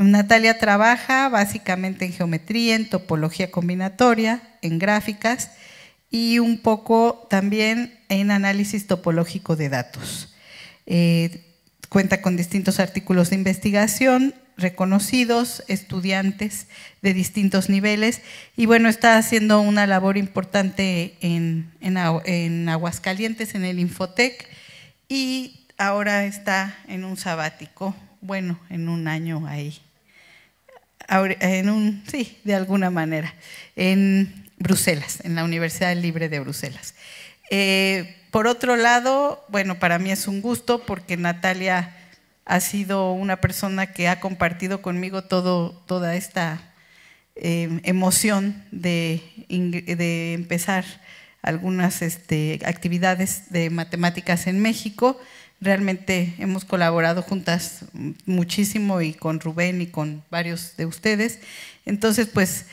Natalia trabaja básicamente en geometría, en topología combinatoria, en gráficas y un poco también en análisis topológico de datos. Eh, cuenta con distintos artículos de investigación reconocidos, estudiantes de distintos niveles y bueno, está haciendo una labor importante en, en Aguascalientes, en el Infotec y ahora está en un sabático, bueno, en un año ahí, en un, sí, de alguna manera, en Bruselas, en la Universidad Libre de Bruselas. Eh, por otro lado, bueno, para mí es un gusto porque Natalia ha sido una persona que ha compartido conmigo todo, toda esta eh, emoción de, de, empezar algunas este, actividades de matemáticas en México. Realmente hemos colaborado juntas muchísimo y con Rubén y con varios de ustedes. Entonces, pues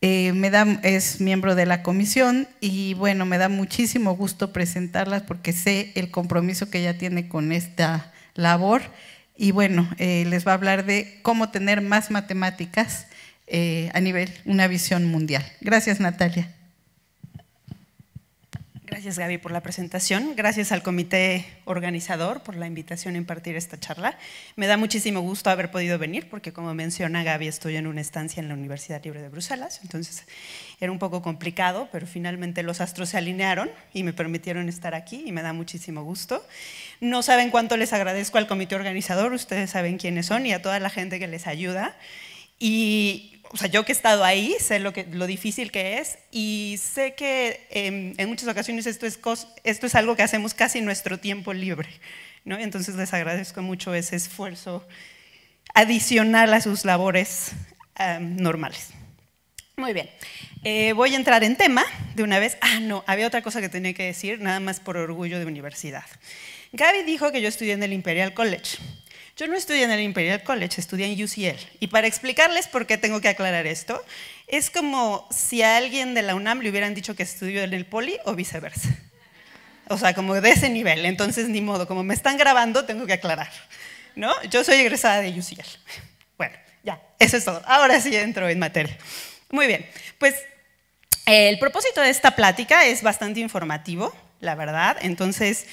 eh, me da, es miembro de la comisión y bueno, me da muchísimo gusto presentarlas porque sé el compromiso que ella tiene con esta labor y bueno, eh, les va a hablar de cómo tener más matemáticas eh, a nivel, una visión mundial. Gracias, Natalia. Gracias Gaby por la presentación, gracias al comité organizador por la invitación a impartir esta charla. Me da muchísimo gusto haber podido venir porque como menciona Gaby estoy en una estancia en la Universidad Libre de Bruselas, entonces era un poco complicado, pero finalmente los astros se alinearon y me permitieron estar aquí y me da muchísimo gusto. No saben cuánto les agradezco al comité organizador, ustedes saben quiénes son y a toda la gente que les ayuda. Y o sea, yo que he estado ahí, sé lo, que, lo difícil que es y sé que em, en muchas ocasiones esto es, esto es algo que hacemos casi en nuestro tiempo libre. ¿no? Entonces les agradezco mucho ese esfuerzo adicional a sus labores em, normales. Muy bien, eh, voy a entrar en tema de una vez. Ah, no, había otra cosa que tenía que decir, nada más por orgullo de universidad. Gaby dijo que yo estudié en el Imperial College. Yo no estudié en el Imperial College, estudié en UCL. Y para explicarles por qué tengo que aclarar esto, es como si a alguien de la UNAM le hubieran dicho que estudió en el Poli o viceversa. O sea, como de ese nivel. Entonces, ni modo, como me están grabando, tengo que aclarar. ¿No? Yo soy egresada de UCL. Bueno, ya, eso es todo. Ahora sí entro en materia. Muy bien, pues el propósito de esta plática es bastante informativo, la verdad. Entonces,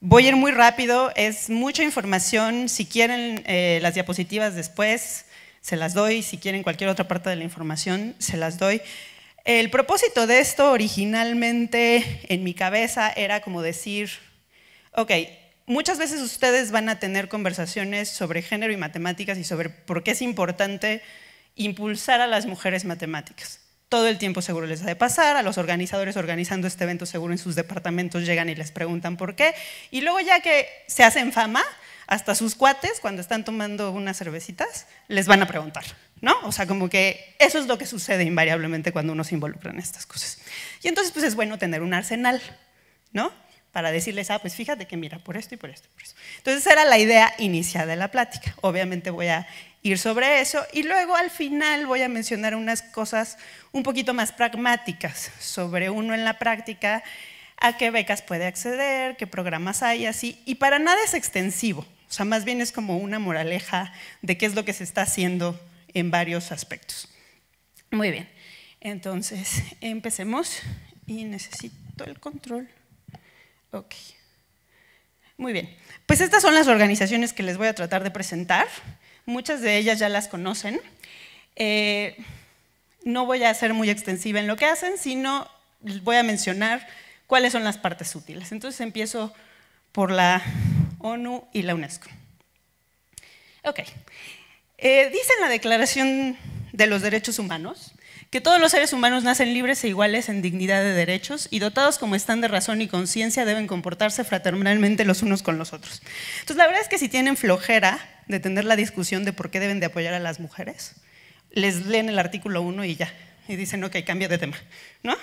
Voy a ir muy rápido, es mucha información. Si quieren eh, las diapositivas después, se las doy. Si quieren cualquier otra parte de la información, se las doy. El propósito de esto originalmente en mi cabeza era como decir, ok, muchas veces ustedes van a tener conversaciones sobre género y matemáticas y sobre por qué es importante impulsar a las mujeres matemáticas todo el tiempo seguro les ha de pasar, a los organizadores organizando este evento seguro en sus departamentos llegan y les preguntan por qué, y luego ya que se hacen fama, hasta sus cuates, cuando están tomando unas cervecitas, les van a preguntar, ¿no? O sea, como que eso es lo que sucede invariablemente cuando uno se involucra en estas cosas. Y entonces, pues es bueno tener un arsenal, ¿no? Para decirles, ah, pues fíjate que mira, por esto y por esto y por eso. Entonces, era la idea inicial de la plática. Obviamente voy a ir sobre eso. Y luego al final voy a mencionar unas cosas un poquito más pragmáticas sobre uno en la práctica, a qué becas puede acceder, qué programas hay, así. Y para nada es extensivo, o sea, más bien es como una moraleja de qué es lo que se está haciendo en varios aspectos. Muy bien, entonces empecemos y necesito el control. Ok. Muy bien, pues estas son las organizaciones que les voy a tratar de presentar. Muchas de ellas ya las conocen. Eh, no voy a ser muy extensiva en lo que hacen, sino voy a mencionar cuáles son las partes útiles. Entonces empiezo por la ONU y la UNESCO. Ok. Eh, dice en la Declaración de los Derechos Humanos que todos los seres humanos nacen libres e iguales en dignidad de derechos y dotados como están de razón y conciencia deben comportarse fraternalmente los unos con los otros. Entonces, la verdad es que si tienen flojera de tener la discusión de por qué deben de apoyar a las mujeres, les leen el artículo 1 y ya, y dicen, ok, cambia de tema, ¿no?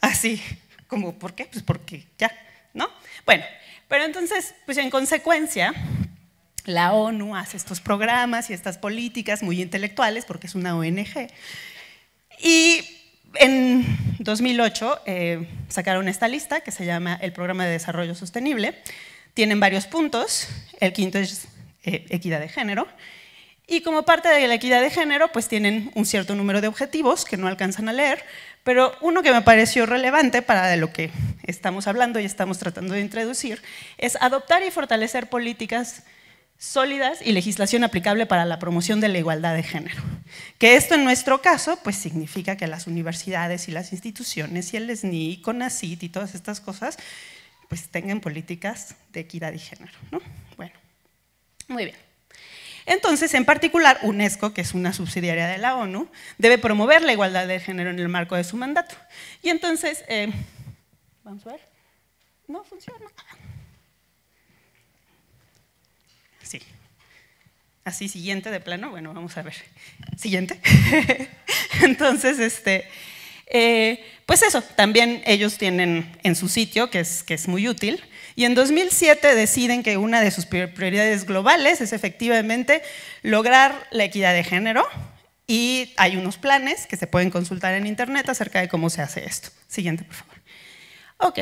Así, como, ¿por qué? Pues porque ya, ¿no? Bueno, pero entonces, pues en consecuencia, la ONU hace estos programas y estas políticas muy intelectuales, porque es una ONG, y en 2008 eh, sacaron esta lista que se llama el Programa de Desarrollo Sostenible. Tienen varios puntos. El quinto es eh, equidad de género. Y como parte de la equidad de género, pues tienen un cierto número de objetivos que no alcanzan a leer, pero uno que me pareció relevante para de lo que estamos hablando y estamos tratando de introducir es adoptar y fortalecer políticas sólidas y legislación aplicable para la promoción de la igualdad de género. Que esto en nuestro caso pues significa que las universidades y las instituciones y el SNI, CONACIT y todas estas cosas pues tengan políticas de equidad y género. ¿no? Bueno, muy bien. Entonces, en particular, UNESCO, que es una subsidiaria de la ONU, debe promover la igualdad de género en el marco de su mandato. Y entonces, eh, vamos a ver, no funciona. Sí. Así, siguiente de plano, bueno, vamos a ver. Siguiente. entonces, este, eh, pues eso, también ellos tienen en su sitio, que es, que es muy útil, y en 2007 deciden que una de sus prioridades globales es efectivamente lograr la equidad de género y hay unos planes que se pueden consultar en internet acerca de cómo se hace esto. Siguiente, por favor. Ok.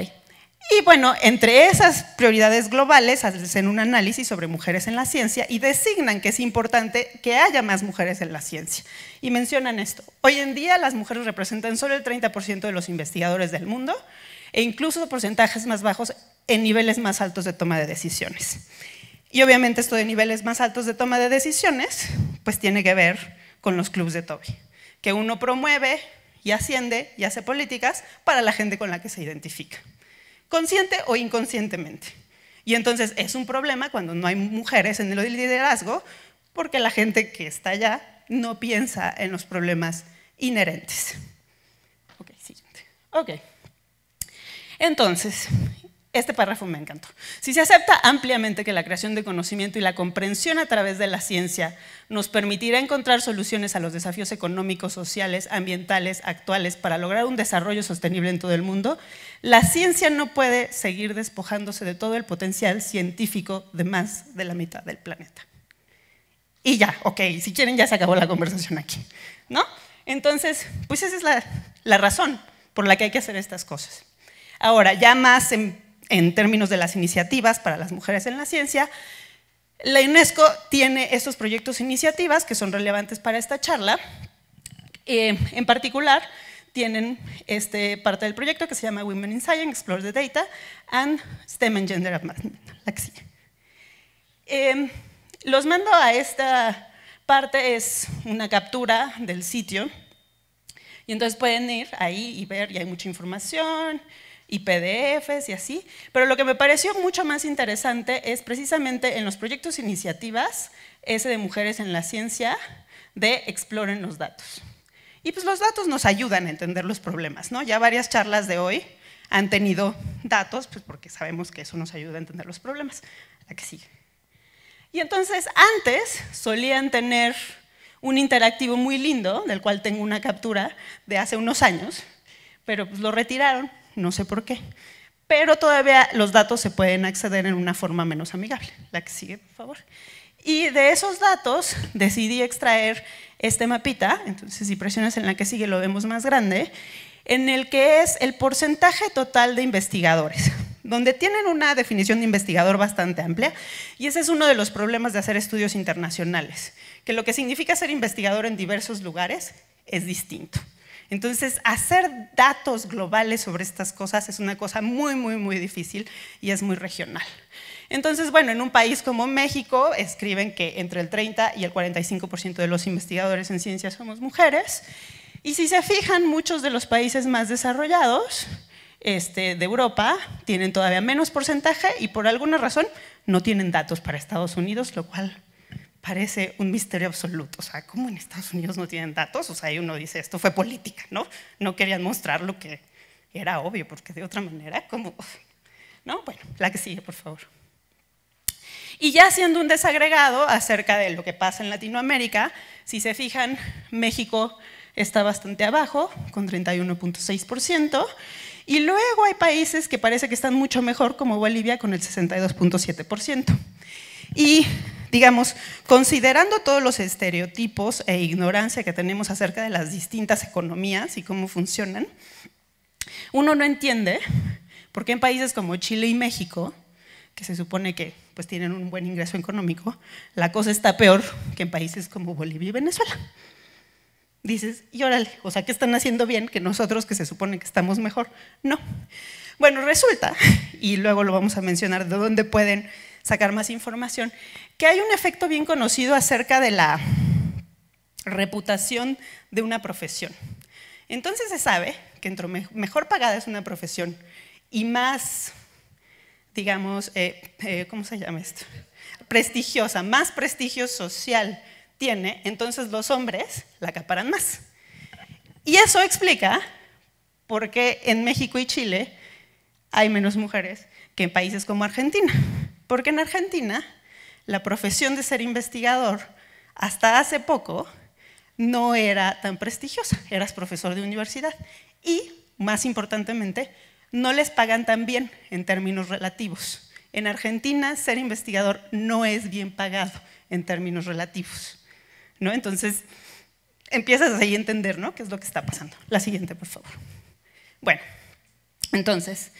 Y bueno, entre esas prioridades globales hacen un análisis sobre mujeres en la ciencia y designan que es importante que haya más mujeres en la ciencia. Y mencionan esto. Hoy en día las mujeres representan solo el 30% de los investigadores del mundo e incluso porcentajes más bajos en niveles más altos de toma de decisiones. Y obviamente esto de niveles más altos de toma de decisiones, pues tiene que ver con los clubes de Toby, que uno promueve y asciende y hace políticas para la gente con la que se identifica, consciente o inconscientemente. Y entonces es un problema cuando no hay mujeres en el liderazgo, porque la gente que está allá no piensa en los problemas inherentes. Ok, siguiente. Ok. Entonces, este párrafo me encantó. Si se acepta ampliamente que la creación de conocimiento y la comprensión a través de la ciencia nos permitirá encontrar soluciones a los desafíos económicos, sociales, ambientales actuales para lograr un desarrollo sostenible en todo el mundo, la ciencia no puede seguir despojándose de todo el potencial científico de más de la mitad del planeta. Y ya, ok, si quieren ya se acabó la conversación aquí, ¿no? Entonces, pues esa es la, la razón por la que hay que hacer estas cosas. Ahora, ya más en, términos de las iniciativas para las mujeres en la ciencia, la UNESCO tiene estos proyectos e iniciativas que son relevantes para esta charla. Eh, en particular, tienen este, parte del proyecto que se llama Women in Science, Explore the Data, and STEM and Gender Advancement. Eh, los mando a esta parte, es una captura del sitio, y entonces pueden ir ahí y ver, y hay mucha información, y PDFs y así, pero lo que me pareció mucho más interesante es precisamente en los proyectos e iniciativas, ese de Mujeres en la Ciencia, de Exploren los datos. Y pues los datos nos ayudan a entender los problemas, ¿no? Ya varias charlas de hoy han tenido datos, pues porque sabemos que eso nos ayuda a entender los problemas. La que sigue. Y entonces antes solían tener un interactivo muy lindo, del cual tengo una captura de hace unos años, pero pues lo retiraron no sé por qué. Pero todavía los datos se pueden acceder en una forma menos amigable. La que sigue, por favor. Y de esos datos decidí extraer este mapita, entonces si presionas en la que sigue lo vemos más grande, en el que es el porcentaje total de investigadores, donde tienen una definición de investigador bastante amplia, y ese es uno de los problemas de hacer estudios internacionales, que lo que significa ser investigador en diversos lugares es distinto. Entonces, hacer datos globales sobre estas cosas es una cosa muy, muy, muy difícil y es muy regional. Entonces, bueno, en un país como México escriben que entre el 30 y el 45% de los investigadores en ciencia somos mujeres. Y si se fijan, muchos de los países más desarrollados este, de Europa tienen todavía menos porcentaje y por alguna razón no tienen datos para Estados Unidos, lo cual parece un misterio absoluto. O sea, ¿cómo en Estados Unidos no tienen datos? O sea, ahí uno dice, esto fue política, ¿no? No querían mostrar lo que era obvio, porque de otra manera, ¿cómo? ¿No? Bueno, la que sigue, por favor. Y ya haciendo un desagregado acerca de lo que pasa en Latinoamérica, si se fijan, México está bastante abajo, con 31.6%, y luego hay países que parece que están mucho mejor, como Bolivia, con el 62.7%. Y digamos, considerando todos los estereotipos e ignorancia que tenemos acerca de las distintas economías y cómo funcionan, uno no entiende por qué en países como Chile y México, que se supone que pues tienen un buen ingreso económico, la cosa está peor que en países como Bolivia y Venezuela. Dices, y órale, o sea, ¿qué están haciendo bien que nosotros que se supone que estamos mejor? No. Bueno, resulta, y luego lo vamos a mencionar de dónde pueden sacar más información, que hay un efecto bien conocido acerca de la reputación de una profesión. Entonces se sabe que entre mejor pagada es una profesión y más, digamos, eh, eh, ¿cómo se llama esto? Prestigiosa, más prestigio social tiene, entonces los hombres la acaparan más. Y eso explica por qué en México y Chile hay menos mujeres que en países como Argentina. Porque en Argentina la profesión de ser investigador hasta hace poco no era tan prestigiosa, eras profesor de universidad. Y, más importantemente, no les pagan tan bien en términos relativos. En Argentina, ser investigador no es bien pagado en términos relativos. ¿no? Entonces, empiezas ahí a entender ¿no? qué es lo que está pasando. La siguiente, por favor. Bueno, entonces,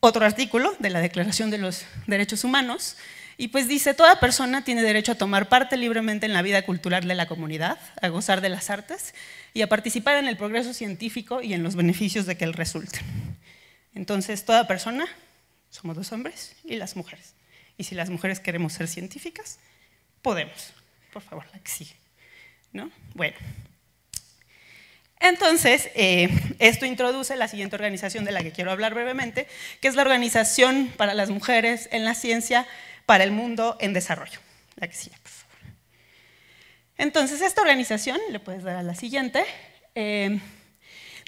otro artículo de la Declaración de los Derechos Humanos, y pues dice, toda persona tiene derecho a tomar parte libremente en la vida cultural de la comunidad, a gozar de las artes y a participar en el progreso científico y en los beneficios de que él resulte. Entonces, toda persona, somos los hombres y las mujeres. Y si las mujeres queremos ser científicas, podemos. Por favor, la que sigue. ¿No? Bueno. Entonces, eh, esto introduce la siguiente organización de la que quiero hablar brevemente, que es la Organización para las Mujeres en la Ciencia para el Mundo en Desarrollo. La que sigue, por favor. Entonces, esta organización, le puedes dar a la siguiente, eh,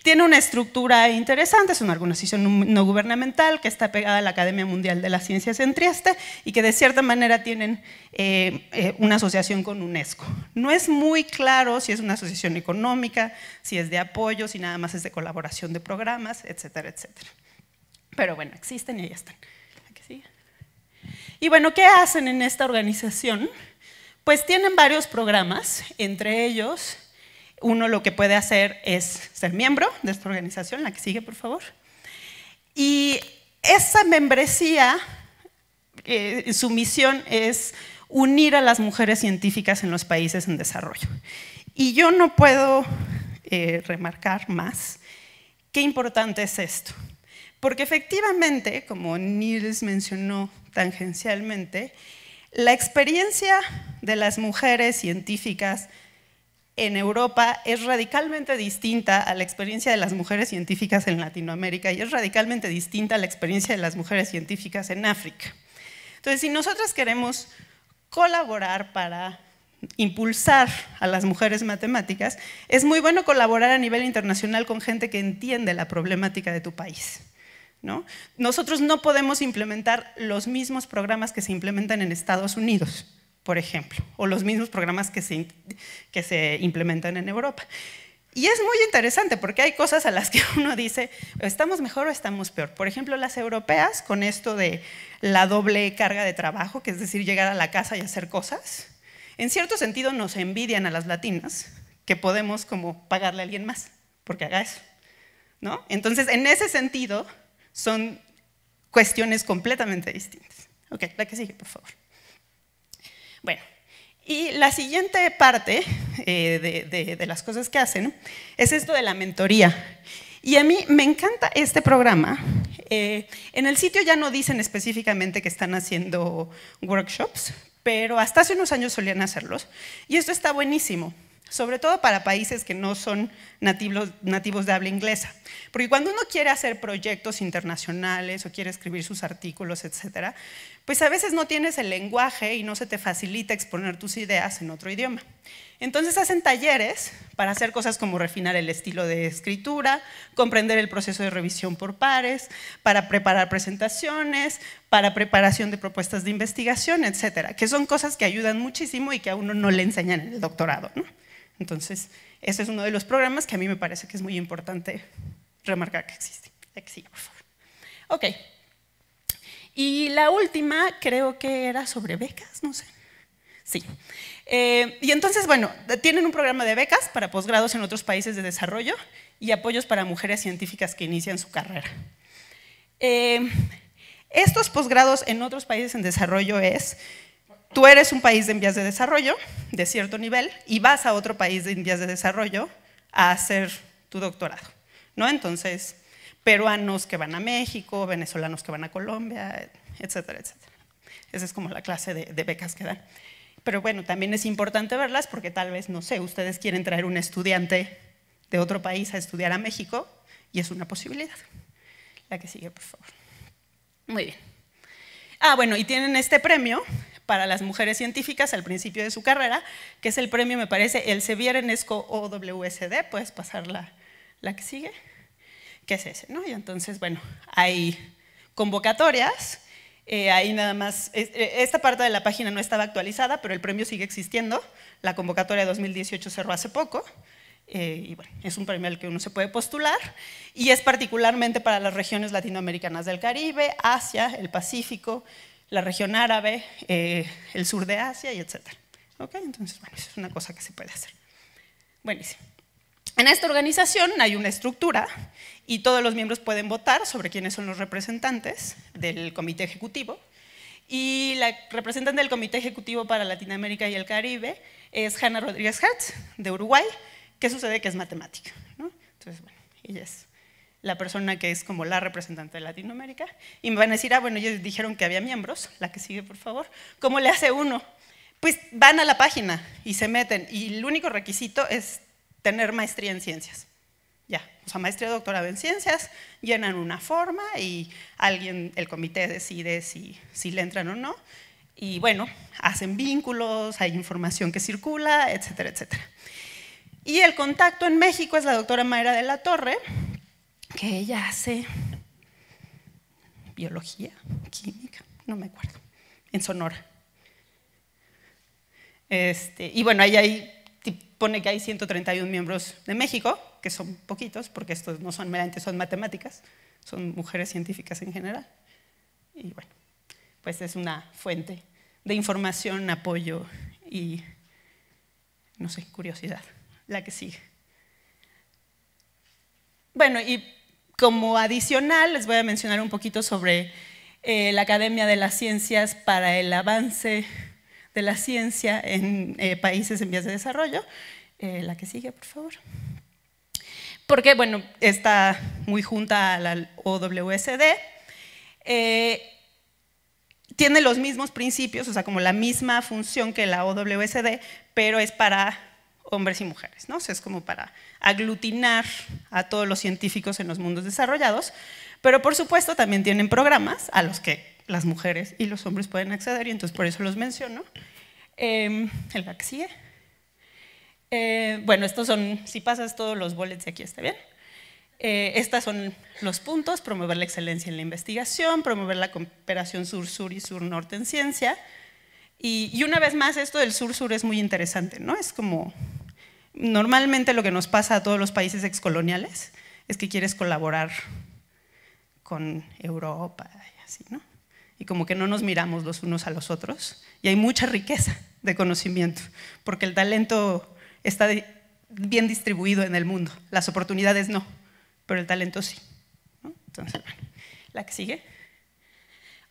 tiene una estructura interesante, es una organización no gubernamental que está pegada a la Academia Mundial de las Ciencias en Trieste y que de cierta manera tienen eh, eh, una asociación con UNESCO. No es muy claro si es una asociación económica, si es de apoyo, si nada más es de colaboración de programas, etcétera, etcétera. Pero bueno, existen y ahí están. Y bueno, ¿qué hacen en esta organización? Pues tienen varios programas, entre ellos uno lo que puede hacer es ser miembro de esta organización, la que sigue, por favor. Y esa membresía, eh, su misión es unir a las mujeres científicas en los países en desarrollo. Y yo no puedo eh, remarcar más qué importante es esto. Porque efectivamente, como Niels mencionó tangencialmente, la experiencia de las mujeres científicas en Europa es radicalmente distinta a la experiencia de las mujeres científicas en Latinoamérica y es radicalmente distinta a la experiencia de las mujeres científicas en África. Entonces, si nosotros queremos colaborar para impulsar a las mujeres matemáticas, es muy bueno colaborar a nivel internacional con gente que entiende la problemática de tu país. ¿no? Nosotros no podemos implementar los mismos programas que se implementan en Estados Unidos por ejemplo, o los mismos programas que se, que se implementan en Europa. Y es muy interesante porque hay cosas a las que uno dice, estamos mejor o estamos peor. Por ejemplo, las europeas, con esto de la doble carga de trabajo, que es decir, llegar a la casa y hacer cosas, en cierto sentido nos envidian a las latinas que podemos como pagarle a alguien más porque haga eso. ¿no? Entonces, en ese sentido, son cuestiones completamente distintas. Ok, la que sigue, por favor. Bueno, y la siguiente parte eh, de, las cosas que hacen es esto de la mentoría. Y a mí me encanta este programa. Eh, en el sitio ya no dicen específicamente que están haciendo workshops, pero hasta hace unos años solían hacerlos. Y esto está buenísimo sobre todo para países que no son nativos, nativos de habla inglesa. Porque cuando uno quiere hacer proyectos internacionales o quiere escribir sus artículos, etcétera, pues a veces no tienes el lenguaje y no se te facilita exponer tus ideas en otro idioma. Entonces hacen talleres para hacer cosas como refinar el estilo de escritura, comprender el proceso de revisión por pares, para preparar presentaciones, para preparación de propuestas de investigación, etcétera, que son cosas que ayudan muchísimo y que a uno no le enseñan en el doctorado. ¿no? Entonces, ese es uno de los programas que a mí me parece que es muy importante remarcar que existe. Por favor. Ok. Y la última creo que era sobre becas, no sé. Sí. Eh, y entonces, bueno, tienen un programa de becas para posgrados en otros países de desarrollo y apoyos para mujeres científicas que inician su carrera. Eh, Estos posgrados en otros países en desarrollo es, tú eres un país de vías de desarrollo de cierto nivel y vas a otro país de vías de desarrollo a hacer tu doctorado, ¿no? Entonces, peruanos que van a México, venezolanos que van a Colombia, etcétera, etcétera. Esa es como la clase de, de becas que dan. Pero bueno, también es importante verlas porque tal vez, no sé, ustedes quieren traer un estudiante de otro país a estudiar a México y es una posibilidad. La que sigue, por favor. Muy bien. Ah, bueno, y tienen este premio para las mujeres científicas al principio de su carrera, que es el premio, me parece, el Sevier Enesco OWSD. Puedes pasar la, la que sigue, que es ese, ¿no? Y entonces, bueno, hay convocatorias eh, ahí nada más, eh, esta parte de la página no estaba actualizada, pero el premio sigue existiendo. La convocatoria 2018 cerró hace poco. Eh, y bueno, es un premio al que uno se puede postular y es particularmente para las regiones latinoamericanas del Caribe, Asia, el Pacífico, la región árabe, el sur de Asia y etc. ¿Ok? Entonces, bueno, eso es una cosa que se puede hacer. Buenísimo. En esta organización hay una estructura y todos los miembros pueden votar sobre quiénes son los representantes del comité ejecutivo. Y la representante del comité ejecutivo para Latinoamérica y el Caribe es Hanna Rodríguez Hertz, de Uruguay. ¿Qué sucede? Que es matemática. Entonces, bueno, ella es la persona que es como la representante de Latinoamérica. Y me van a decir, ah, bueno, ellos dijeron que había miembros. La que sigue, por favor. ¿Cómo le hace uno? Pues van a la página y se meten. Y el único requisito es tener maestría en ciencias. Ya, o sea, maestría o doctorado en ciencias, llenan una forma y alguien, el comité decide si, si le entran o no. Y bueno, hacen vínculos, hay información que circula, etcétera, etcétera. Y el contacto en México es la doctora Mayra de la Torre, que ella hace biología, química, no me acuerdo, en Sonora. Este, y bueno, ahí hay pone que hay 131 miembros de México, que son poquitos, porque estos no son meramente son matemáticas, son mujeres científicas en general. Y bueno, pues es una fuente de información, apoyo y, no sé, curiosidad, la que sigue. Bueno, y como adicional les voy a mencionar un poquito sobre eh, la Academia de las Ciencias para el avance de la ciencia en eh, países en vías de desarrollo. Eh, la que sigue, por favor. Porque, bueno, está muy junta a la OWSD. Tiene los mismos principios, o sea, como la misma función que la OWSD, pero es para hombres y mujeres, ¿no? O sea, es como para aglutinar a todos los científicos en los mundos desarrollados, pero por supuesto también tienen programas a los que las mujeres y los hombres pueden acceder y entonces por eso los menciono. Eh, el sigue. Eh, bueno, estos son, si pasas todos los bullets de aquí, ¿está bien? Eh, estos son los puntos, promover la excelencia en la investigación, promover la cooperación sur-sur y sur-norte en ciencia. Y, y, una vez más, esto del sur-sur es muy interesante, ¿no? Es como, normalmente lo que nos pasa a todos los países excoloniales es que quieres colaborar con Europa y así, ¿no? y como que no nos miramos los unos a los otros. Y hay mucha riqueza de conocimiento, porque el talento está bien distribuido en el mundo, las oportunidades no, pero el talento sí. Entonces, bueno, la que sigue.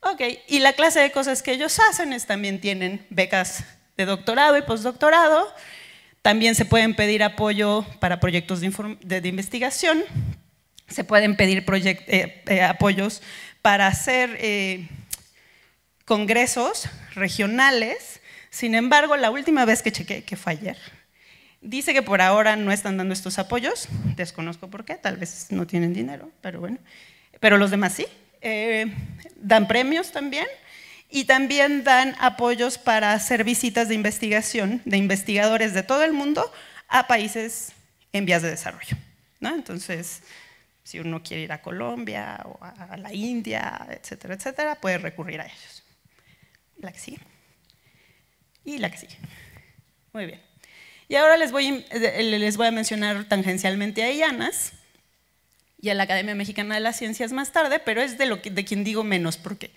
Ok, y la clase de cosas que ellos hacen es también tienen becas de doctorado y postdoctorado, también se pueden pedir apoyo para proyectos de, investigación, se pueden pedir eh, eh, apoyos para hacer eh, congresos regionales. Sin embargo, la última vez que chequé, que fue ayer, dice que por ahora no están dando estos apoyos. Desconozco por qué, tal vez no tienen dinero, pero bueno. Pero los demás sí. Dan premios también y también dan apoyos para hacer visitas de investigación de investigadores de todo el mundo a países en vías de desarrollo. ¿no? Entonces, si uno quiere ir a Colombia o a la India, etcétera, etcétera, puede recurrir a ellos la que sigue. Y la que sigue. Muy bien. Y ahora les voy, les voy a mencionar tangencialmente a IANAS y a la Academia Mexicana de las Ciencias más tarde, pero es de, lo de quien digo menos, porque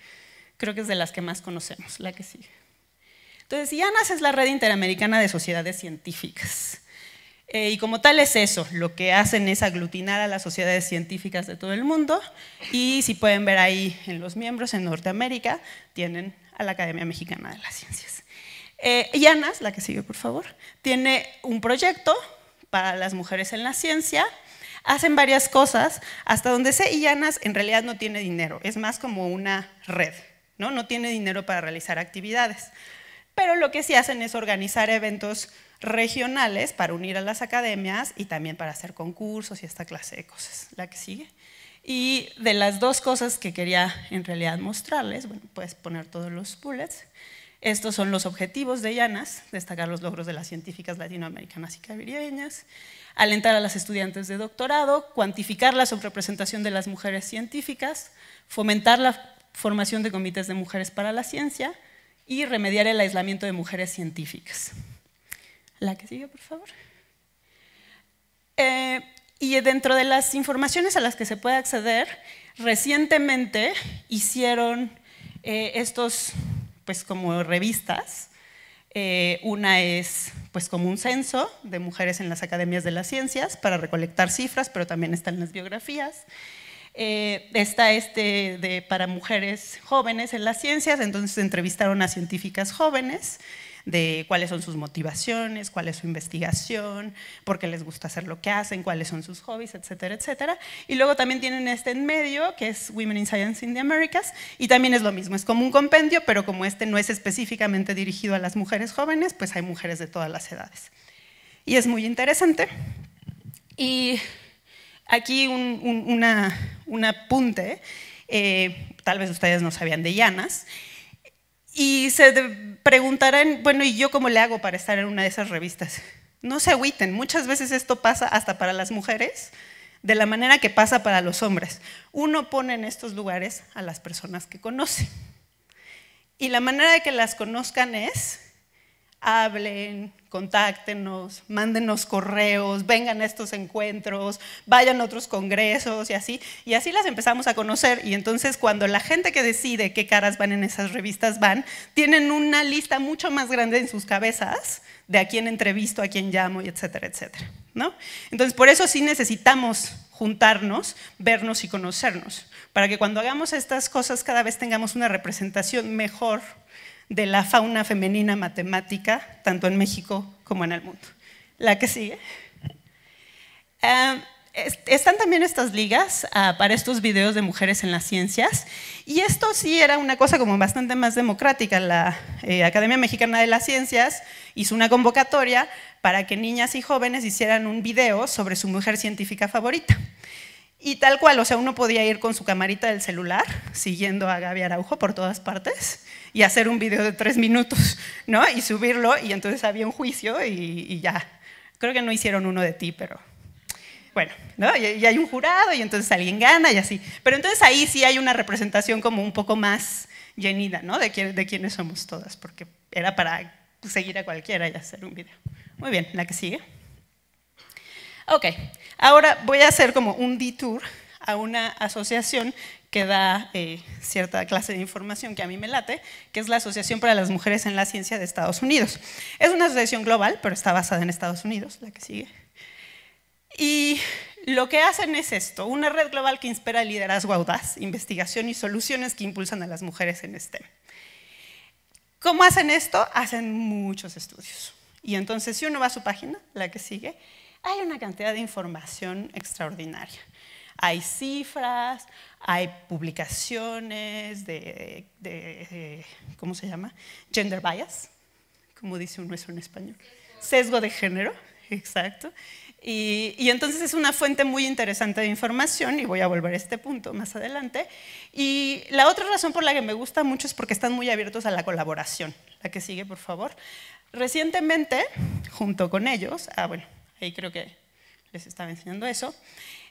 creo que es de las que más conocemos, la que sigue. Entonces, IANAS es la Red Interamericana de Sociedades Científicas. Eh, y como tal es eso, lo que hacen es aglutinar a las sociedades científicas de todo el mundo y si pueden ver ahí en los miembros en Norteamérica, tienen a la Academia Mexicana de las Ciencias. Eh, Yanas, la que sigue por favor, tiene un proyecto para las mujeres en la ciencia, hacen varias cosas, hasta donde sé, y Yanas en realidad no tiene dinero, es más como una red, ¿no? tiene dinero para realizar actividades. Pero lo que sí hacen es organizar eventos regionales para unir a las academias y también para hacer concursos y esta clase de cosas. La que sigue. Y de las dos cosas que quería en realidad mostrarles, bueno, puedes poner todos los bullets. Estos son los objetivos de Llanas, destacar los logros de las científicas latinoamericanas y caribeñas, alentar a las estudiantes de doctorado, cuantificar la subrepresentación de las mujeres científicas, fomentar la formación de comités de mujeres para la ciencia y remediar el aislamiento de mujeres científicas. La que sigue, por favor. Eh, y dentro de las informaciones a las que se puede acceder, recientemente hicieron eh, estos, pues como revistas. Eh, una es pues como un censo de mujeres en las academias de las ciencias para recolectar cifras, pero también están las biografías. Está este de, para mujeres jóvenes en las ciencias, entonces entrevistaron a científicas jóvenes de cuáles son sus motivaciones, cuál es su investigación, por qué les gusta hacer lo que hacen, cuáles son sus hobbies, etcétera, etcétera. Y luego también tienen este en medio, que es Women in Science in the Americas, y también es lo mismo, es como un compendio, pero como este no es específicamente dirigido a las mujeres jóvenes, pues hay mujeres de todas las edades. Y es muy interesante. Y aquí un, apunte, eh, tal vez ustedes no sabían de Llanas, y se preguntarán, bueno, ¿y yo cómo le hago para estar en una de esas revistas? No se agüiten, muchas veces esto pasa hasta para las mujeres, de la manera que pasa para los hombres. Uno pone en estos lugares a las personas que conoce. Y la manera de que las conozcan es hablen, contáctenos, mándenos correos, vengan a estos encuentros, vayan a otros congresos y así. Y así las empezamos a conocer. Y entonces cuando la gente que decide qué caras van en esas revistas van, tienen una lista mucho más grande en sus cabezas de a quién entrevisto, a quién llamo, y etcétera, etcétera. ¿no? Entonces por eso sí necesitamos juntarnos, vernos y conocernos, para que cuando hagamos estas cosas cada vez tengamos una representación mejor de la fauna femenina matemática, tanto en México como en el mundo. La que sigue. Eh, están también estas ligas ah, para estos videos de mujeres en las ciencias y esto sí era una cosa como bastante más democrática. La eh, Academia Mexicana de las Ciencias hizo una convocatoria para que niñas y jóvenes hicieran un video sobre su mujer científica favorita. Y tal cual, o sea, uno podía ir con su camarita del celular siguiendo a Gaby Araujo por todas partes y hacer un video de tres minutos, ¿no? Y subirlo, y entonces había un juicio y, ya. Creo que no hicieron uno de ti, pero bueno, ¿no? Y, hay un jurado y entonces alguien gana y así. Pero entonces ahí sí hay una representación como un poco más llenida, ¿no? De, quién, de quiénes somos todas, porque era para seguir a cualquiera y hacer un video. Muy bien, la que sigue. Ok, ahora voy a hacer como un detour a una asociación que da eh, cierta clase de información que a mí me late, que es la Asociación para las Mujeres en la Ciencia de Estados Unidos. Es una asociación global, pero está basada en Estados Unidos, la que sigue. Y lo que hacen es esto, una red global que inspira liderazgo audaz, investigación y soluciones que impulsan a las mujeres en STEM. ¿Cómo hacen esto? Hacen muchos estudios. Y entonces, si uno va a su página, la que sigue, hay una cantidad de información extraordinaria. Hay cifras, hay publicaciones de, ¿cómo se llama? Gender bias, como dice uno eso en español. Sesgo de género, exacto. Y, y, entonces es una fuente muy interesante de información y voy a volver a este punto más adelante. Y la otra razón por la que me gusta mucho es porque están muy abiertos a la colaboración. La que sigue, por favor. Recientemente, junto con ellos, ah, bueno, ahí creo que les estaba enseñando eso,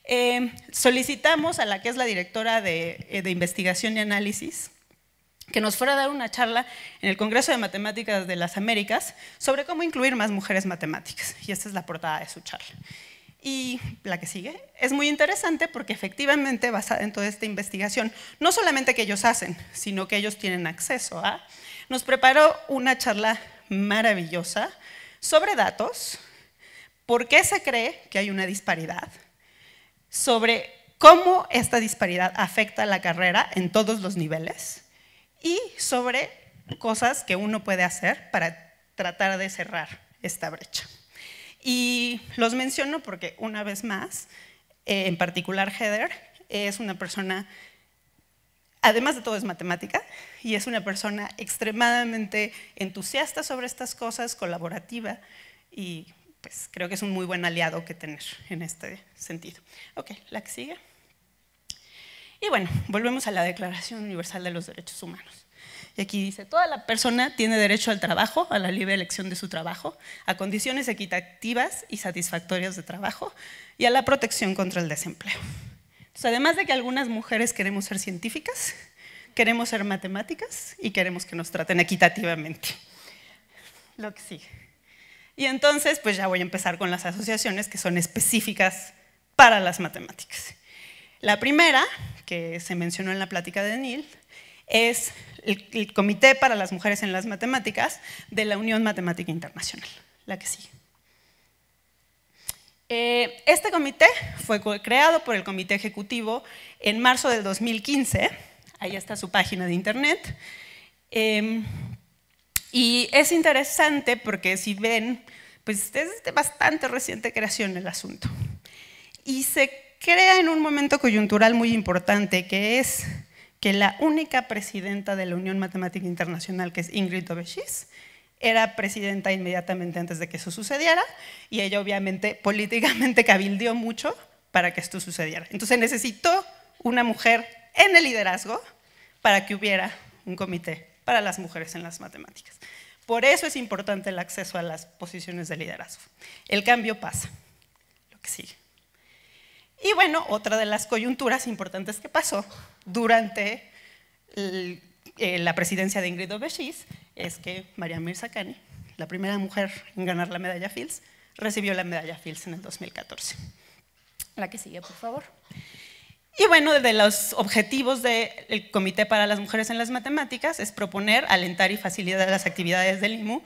eh, solicitamos a la que es la directora eh, de, investigación y análisis que nos fuera a dar una charla en el Congreso de Matemáticas de las Américas sobre cómo incluir más mujeres matemáticas. Y esta es la portada de su charla. Y la que sigue es muy interesante porque efectivamente, basada en toda esta investigación, no solamente que ellos hacen, sino que ellos tienen acceso a, nos preparó una charla maravillosa sobre datos por qué se cree que hay una disparidad, sobre cómo esta disparidad afecta la carrera en todos los niveles y sobre cosas que uno puede hacer para tratar de cerrar esta brecha. Y los menciono porque una vez más, eh, en particular Heather es una persona, además de todo es matemática, y es una persona extremadamente entusiasta sobre estas cosas, colaborativa, y pues creo que es un muy buen aliado que tener en este sentido. Ok, la que sigue. Y bueno, volvemos a la Declaración Universal de los Derechos Humanos. Y aquí dice, toda la persona tiene derecho al trabajo, a la libre elección de su trabajo, a condiciones equitativas y satisfactorias de trabajo y a la protección contra el desempleo. Entonces, además de que algunas mujeres queremos ser científicas, queremos ser matemáticas y queremos que nos traten equitativamente. Lo que sigue. Y entonces, pues ya voy a empezar con las asociaciones que son específicas para las matemáticas. La primera, que se mencionó en la plática de Neil, es el, Comité para las Mujeres en las Matemáticas de la Unión Matemática Internacional, la que sigue. Eh, este comité fue creado por el Comité Ejecutivo en marzo del 2015, ahí está su página de internet, em, y es interesante porque si ven, pues es de bastante reciente creación el asunto. Y se crea en un momento coyuntural muy importante, que es que la única presidenta de la Unión Matemática Internacional, que es Ingrid Dobeshis, era presidenta inmediatamente antes de que eso sucediera y ella obviamente políticamente cabildeó mucho para que esto sucediera. Entonces necesitó una mujer en el liderazgo para que hubiera un comité para las mujeres en las matemáticas. Por eso es importante el acceso a las posiciones de liderazgo. El cambio pasa. Lo que sigue. Y bueno, otra de las coyunturas importantes que pasó durante eh, la presidencia de Ingrid Obeshis es que María Mirzakhani, la primera mujer en ganar la medalla Fields, recibió la medalla Fields en el 2014. La que sigue, por favor. Y bueno, de los objetivos del Comité para las Mujeres en las Matemáticas es proponer, alentar y facilitar las actividades del IMU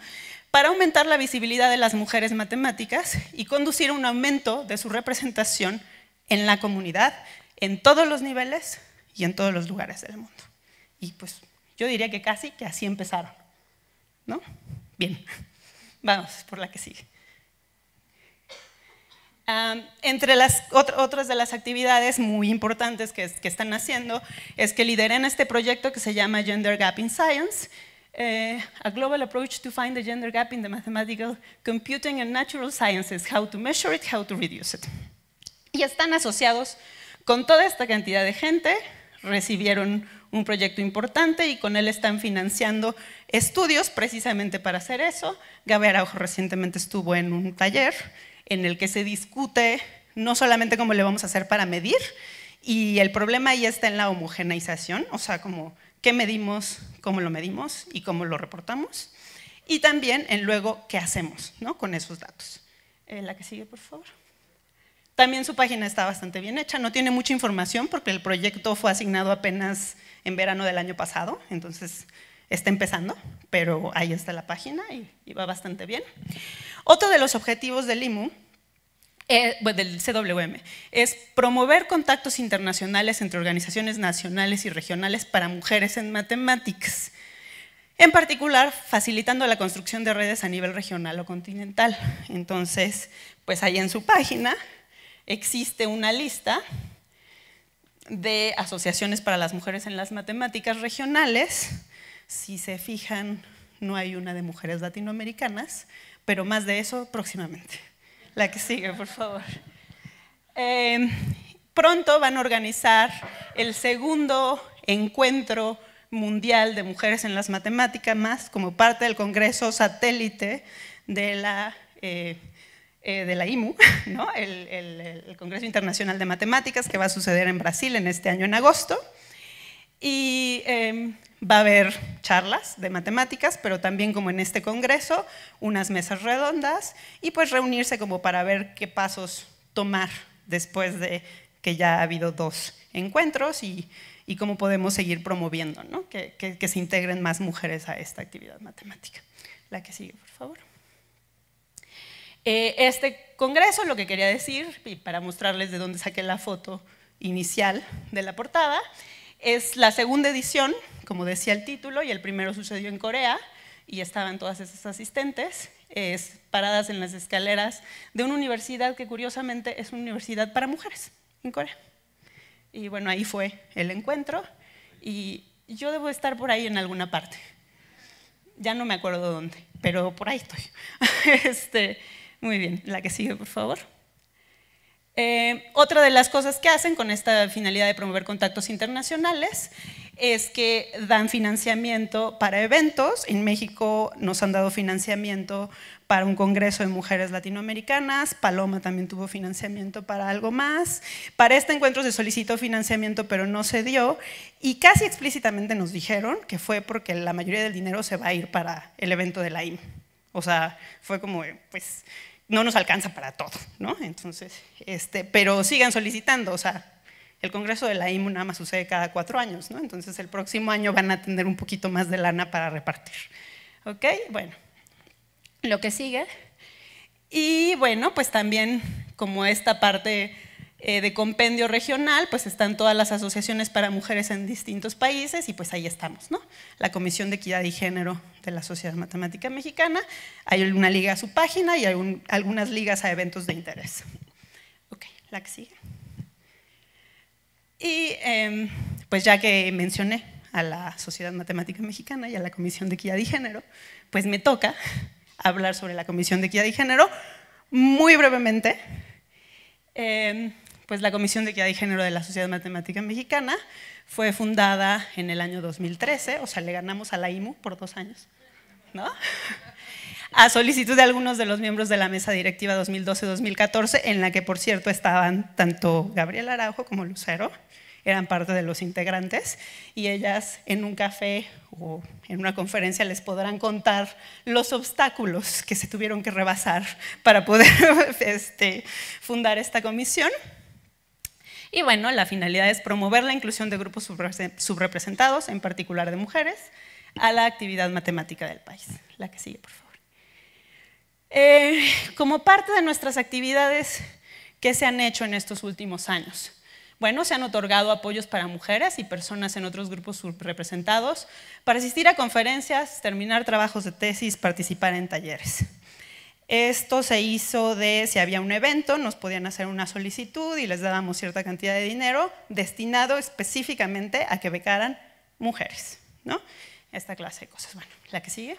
para aumentar la visibilidad de las mujeres matemáticas y conducir a un aumento de su representación en la comunidad, en todos los niveles y en todos los lugares del mundo. Y pues yo diría que casi que así empezaron. ¿No? Bien, vamos por la que sigue. Entre las otras de las actividades muy importantes que, están haciendo es que lideran este proyecto que se llama Gender Gap in Science, eh, a global approach to find the gender gap in the mathematical computing and natural sciences, how to measure it, how to reduce it. Y están asociados con toda esta cantidad de gente, recibieron un proyecto importante y con él están financiando estudios precisamente para hacer eso. Gaby Araujo recientemente estuvo en un taller en el que se discute no solamente cómo le vamos a hacer para medir, y el problema ahí está en la homogeneización, o sea, como qué medimos, cómo lo medimos y cómo lo reportamos, y también en luego qué hacemos ¿no? con esos datos. Eh, la que sigue, por favor. También su página está bastante bien hecha, no tiene mucha información porque el proyecto fue asignado apenas en verano del año pasado, entonces está empezando, pero ahí está la página y, va bastante bien. Otro de los objetivos del IMU, eh, del CWM, es promover contactos internacionales entre organizaciones nacionales y regionales para mujeres en matemáticas. En particular, facilitando la construcción de redes a nivel regional o continental. Entonces, pues ahí en su página existe una lista de asociaciones para las mujeres en las matemáticas regionales. Si se fijan, no hay una de mujeres latinoamericanas, pero más de eso próximamente. La que sigue, por favor. Em, pronto van a organizar el segundo encuentro mundial de mujeres en las matemáticas, más como parte del Congreso Satélite de la eh, eh, de la IMU, ¿no? el, Congreso Internacional de Matemáticas, que va a suceder en Brasil en este año en agosto. Y em, va a haber charlas de matemáticas, pero también como en este congreso, unas mesas redondas y pues reunirse como para ver qué pasos tomar después de que ya ha habido dos encuentros y, cómo podemos seguir promoviendo ¿no? que, que se integren más mujeres a esta actividad matemática. La que sigue, por favor. Eh, este congreso, lo que quería decir, y para mostrarles de dónde saqué la foto inicial de la portada, es la segunda edición, como decía el título, y el primero sucedió en Corea, y estaban todas esas asistentes es, paradas en las escaleras de una universidad que curiosamente es una universidad para mujeres en Corea. Y bueno, ahí fue el encuentro y yo debo estar por ahí en alguna parte. Ya no me acuerdo dónde, pero por ahí estoy. este, muy bien, la que sigue, por favor. Eh, otra de las cosas que hacen con esta finalidad de promover contactos internacionales es que dan financiamiento para eventos. En México nos han dado financiamiento para un congreso de mujeres latinoamericanas, Paloma también tuvo financiamiento para algo más. Para este encuentro se solicitó financiamiento, pero no se dio, y casi explícitamente nos dijeron que fue porque la mayoría del dinero se va a ir para el evento de la IM. O sea, fue como, pues, no nos alcanza para todo, ¿no? Entonces, este, pero sigan solicitando, o sea, el Congreso de la IMU nada más sucede cada cuatro años, ¿no? Entonces el próximo año van a tener un poquito más de lana para repartir. ¿Ok? Bueno, lo que sigue. Y bueno, pues también como esta parte eh, de compendio regional, pues están todas las asociaciones para mujeres en distintos países y pues ahí estamos, ¿no? La Comisión de Equidad y Género de la Sociedad Matemática Mexicana, hay una liga a su página y algunas ligas a eventos de interés. Ok, la que sigue. Y em, pues ya que mencioné a la Sociedad Matemática Mexicana y a la Comisión de Equidad y Género, pues me toca hablar sobre la Comisión de Equidad y Género muy brevemente. Em, pues la Comisión de Equidad y Género de la Sociedad Matemática Mexicana fue fundada en el año 2013, o sea, le ganamos a la IMU por dos años, ¿no? a solicitud de algunos de los miembros de la mesa directiva 2012-2014, en la que por cierto estaban tanto Gabriel Araujo como Lucero, eran parte de los integrantes, y ellas en un café o en una conferencia les podrán contar los obstáculos que se tuvieron que rebasar para poder este, fundar esta comisión. Y bueno, la finalidad es promover la inclusión de grupos subrepresentados, en particular de mujeres, a la actividad matemática del país. La que sigue, por favor. Eh, como parte de nuestras actividades, ¿qué se han hecho en estos últimos años? Bueno, se han otorgado apoyos para mujeres y personas en otros grupos subrepresentados para asistir a conferencias, terminar trabajos de tesis, participar en talleres. Esto se hizo de, si había un evento, nos podían hacer una solicitud y les dábamos cierta cantidad de dinero destinado específicamente a que becaran mujeres. ¿no? Esta clase de cosas. Bueno, la que sigue.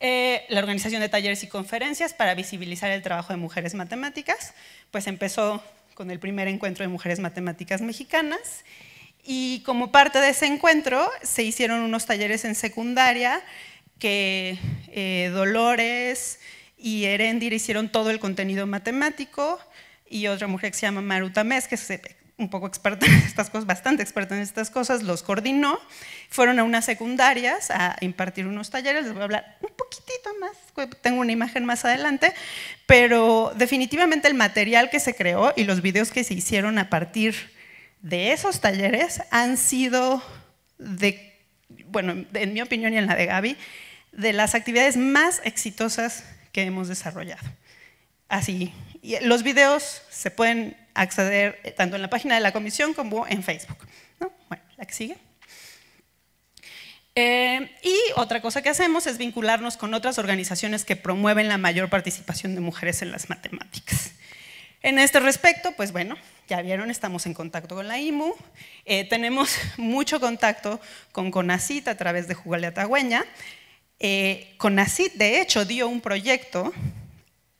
Eh, la organización de talleres y conferencias para visibilizar el trabajo de mujeres matemáticas, pues empezó con el primer encuentro de mujeres matemáticas mexicanas y como parte de ese encuentro se hicieron unos talleres en secundaria que eh, Dolores y Erendir hicieron todo el contenido matemático y otra mujer que se llama Maruta Mes, que se un poco experta en estas cosas, bastante experta en estas cosas, los coordinó. Fueron a unas secundarias a impartir unos talleres, les voy a hablar un poquitito más, tengo una imagen más adelante, pero definitivamente el material que se creó y los videos que se hicieron a partir de esos talleres han sido, de, bueno, en mi opinión y en la de Gaby, de las actividades más exitosas que hemos desarrollado. Así, los videos se pueden acceder eh, tanto en la página de la comisión como en Facebook. Bueno, la que sigue. Eh, y otra cosa que hacemos es vincularnos con otras organizaciones que promueven la mayor participación de mujeres en las matemáticas. En este respecto, pues bueno, ya vieron, estamos en contacto con la IMU, eh, tenemos mucho contacto con CONACIT a través de Jugalia Tagüeña. CONACIT, de hecho, dio un proyecto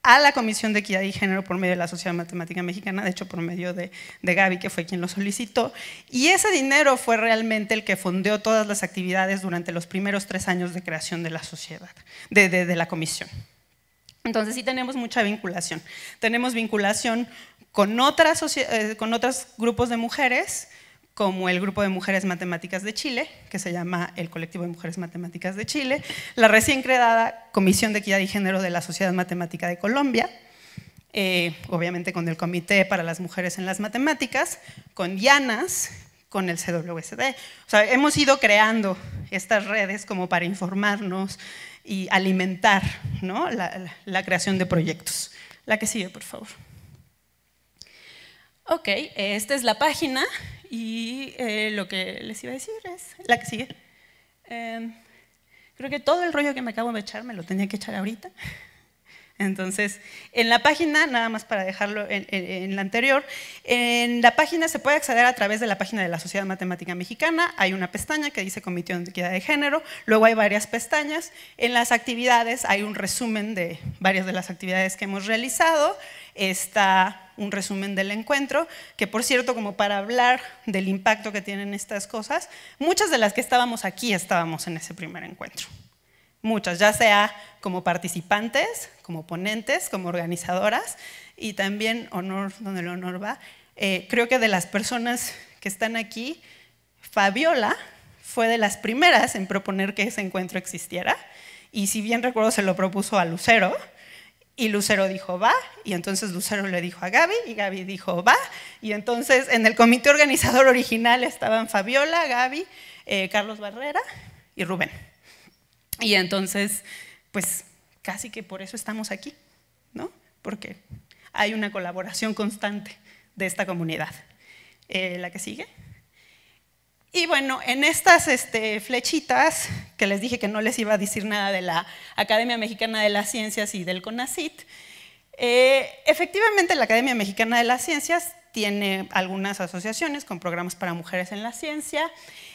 a la Comisión de Equidad y Género por medio de la Sociedad Matemática Mexicana, de hecho por medio de, Gaby, que fue quien lo solicitó, y ese dinero fue realmente el que fondeó todas las actividades durante los primeros tres años de creación de la sociedad, de, la comisión. Entonces sí tenemos mucha vinculación. Tenemos vinculación con, otras, eh, con otros grupos de mujeres, como el Grupo de Mujeres Matemáticas de Chile, que se llama el Colectivo de Mujeres Matemáticas de Chile, la recién creada Comisión de Equidad y Género de la Sociedad Matemática de Colombia, eh, obviamente con el Comité para las Mujeres en las Matemáticas, con Llanas, con el CWSD. O sea, hemos ido creando estas redes como para informarnos y alimentar ¿no? la, creación de proyectos. La que sigue, por favor. Ok, esta es la página y eh, lo que les iba a decir es la que sigue. Em, creo que todo el rollo que me acabo de echar me lo tenía que echar ahorita. Entonces, en la página, nada más para dejarlo en, la anterior, en la página se puede acceder a través de la página de la Sociedad Matemática Mexicana. Hay una pestaña que dice Comisión de Equidad de Género, luego hay varias pestañas. En las actividades hay un resumen de varias de las actividades que hemos realizado. Está un resumen del encuentro, que por cierto, como para hablar del impacto que tienen estas cosas, muchas de las que estábamos aquí estábamos en ese primer encuentro. Muchas, ya sea como participantes, como ponentes, como organizadoras, y también, honor donde el honor va, eh, creo que de las personas que están aquí, Fabiola fue de las primeras en proponer que ese encuentro existiera, y si bien recuerdo se lo propuso a Lucero, y Lucero dijo, va, y entonces Lucero le dijo a Gaby, y Gaby dijo, va, y entonces en el comité organizador original estaban Fabiola, Gaby, eh, Carlos Barrera y Rubén. Y entonces, pues casi que por eso estamos aquí, ¿no? Porque hay una colaboración constante de esta comunidad. Eh, la que sigue. Y bueno, en estas este, flechitas, que les dije que no les iba a decir nada de la Academia Mexicana de las Ciencias y del CONACIT, eh, efectivamente la Academia Mexicana de las Ciencias tiene algunas asociaciones con programas para mujeres en la ciencia.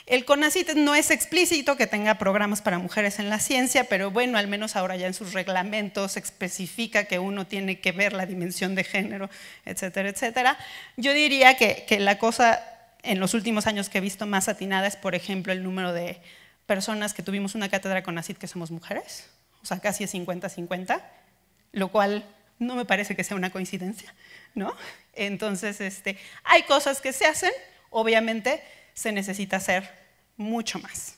El CONACYT no es explícito que tenga programas para mujeres en la ciencia, pero bueno, al menos ahora ya en sus reglamentos especifica que uno tiene que ver la dimensión de género, etcétera, etcétera. Yo diría que, la cosa en los últimos años que he visto más atinada es, por ejemplo, el número de personas que tuvimos una cátedra CONACYT que somos mujeres, o sea, casi 50-50, lo cual no me parece que sea una coincidencia, ¿no? Entonces, este, hay cosas que se hacen, obviamente se necesita hacer mucho más.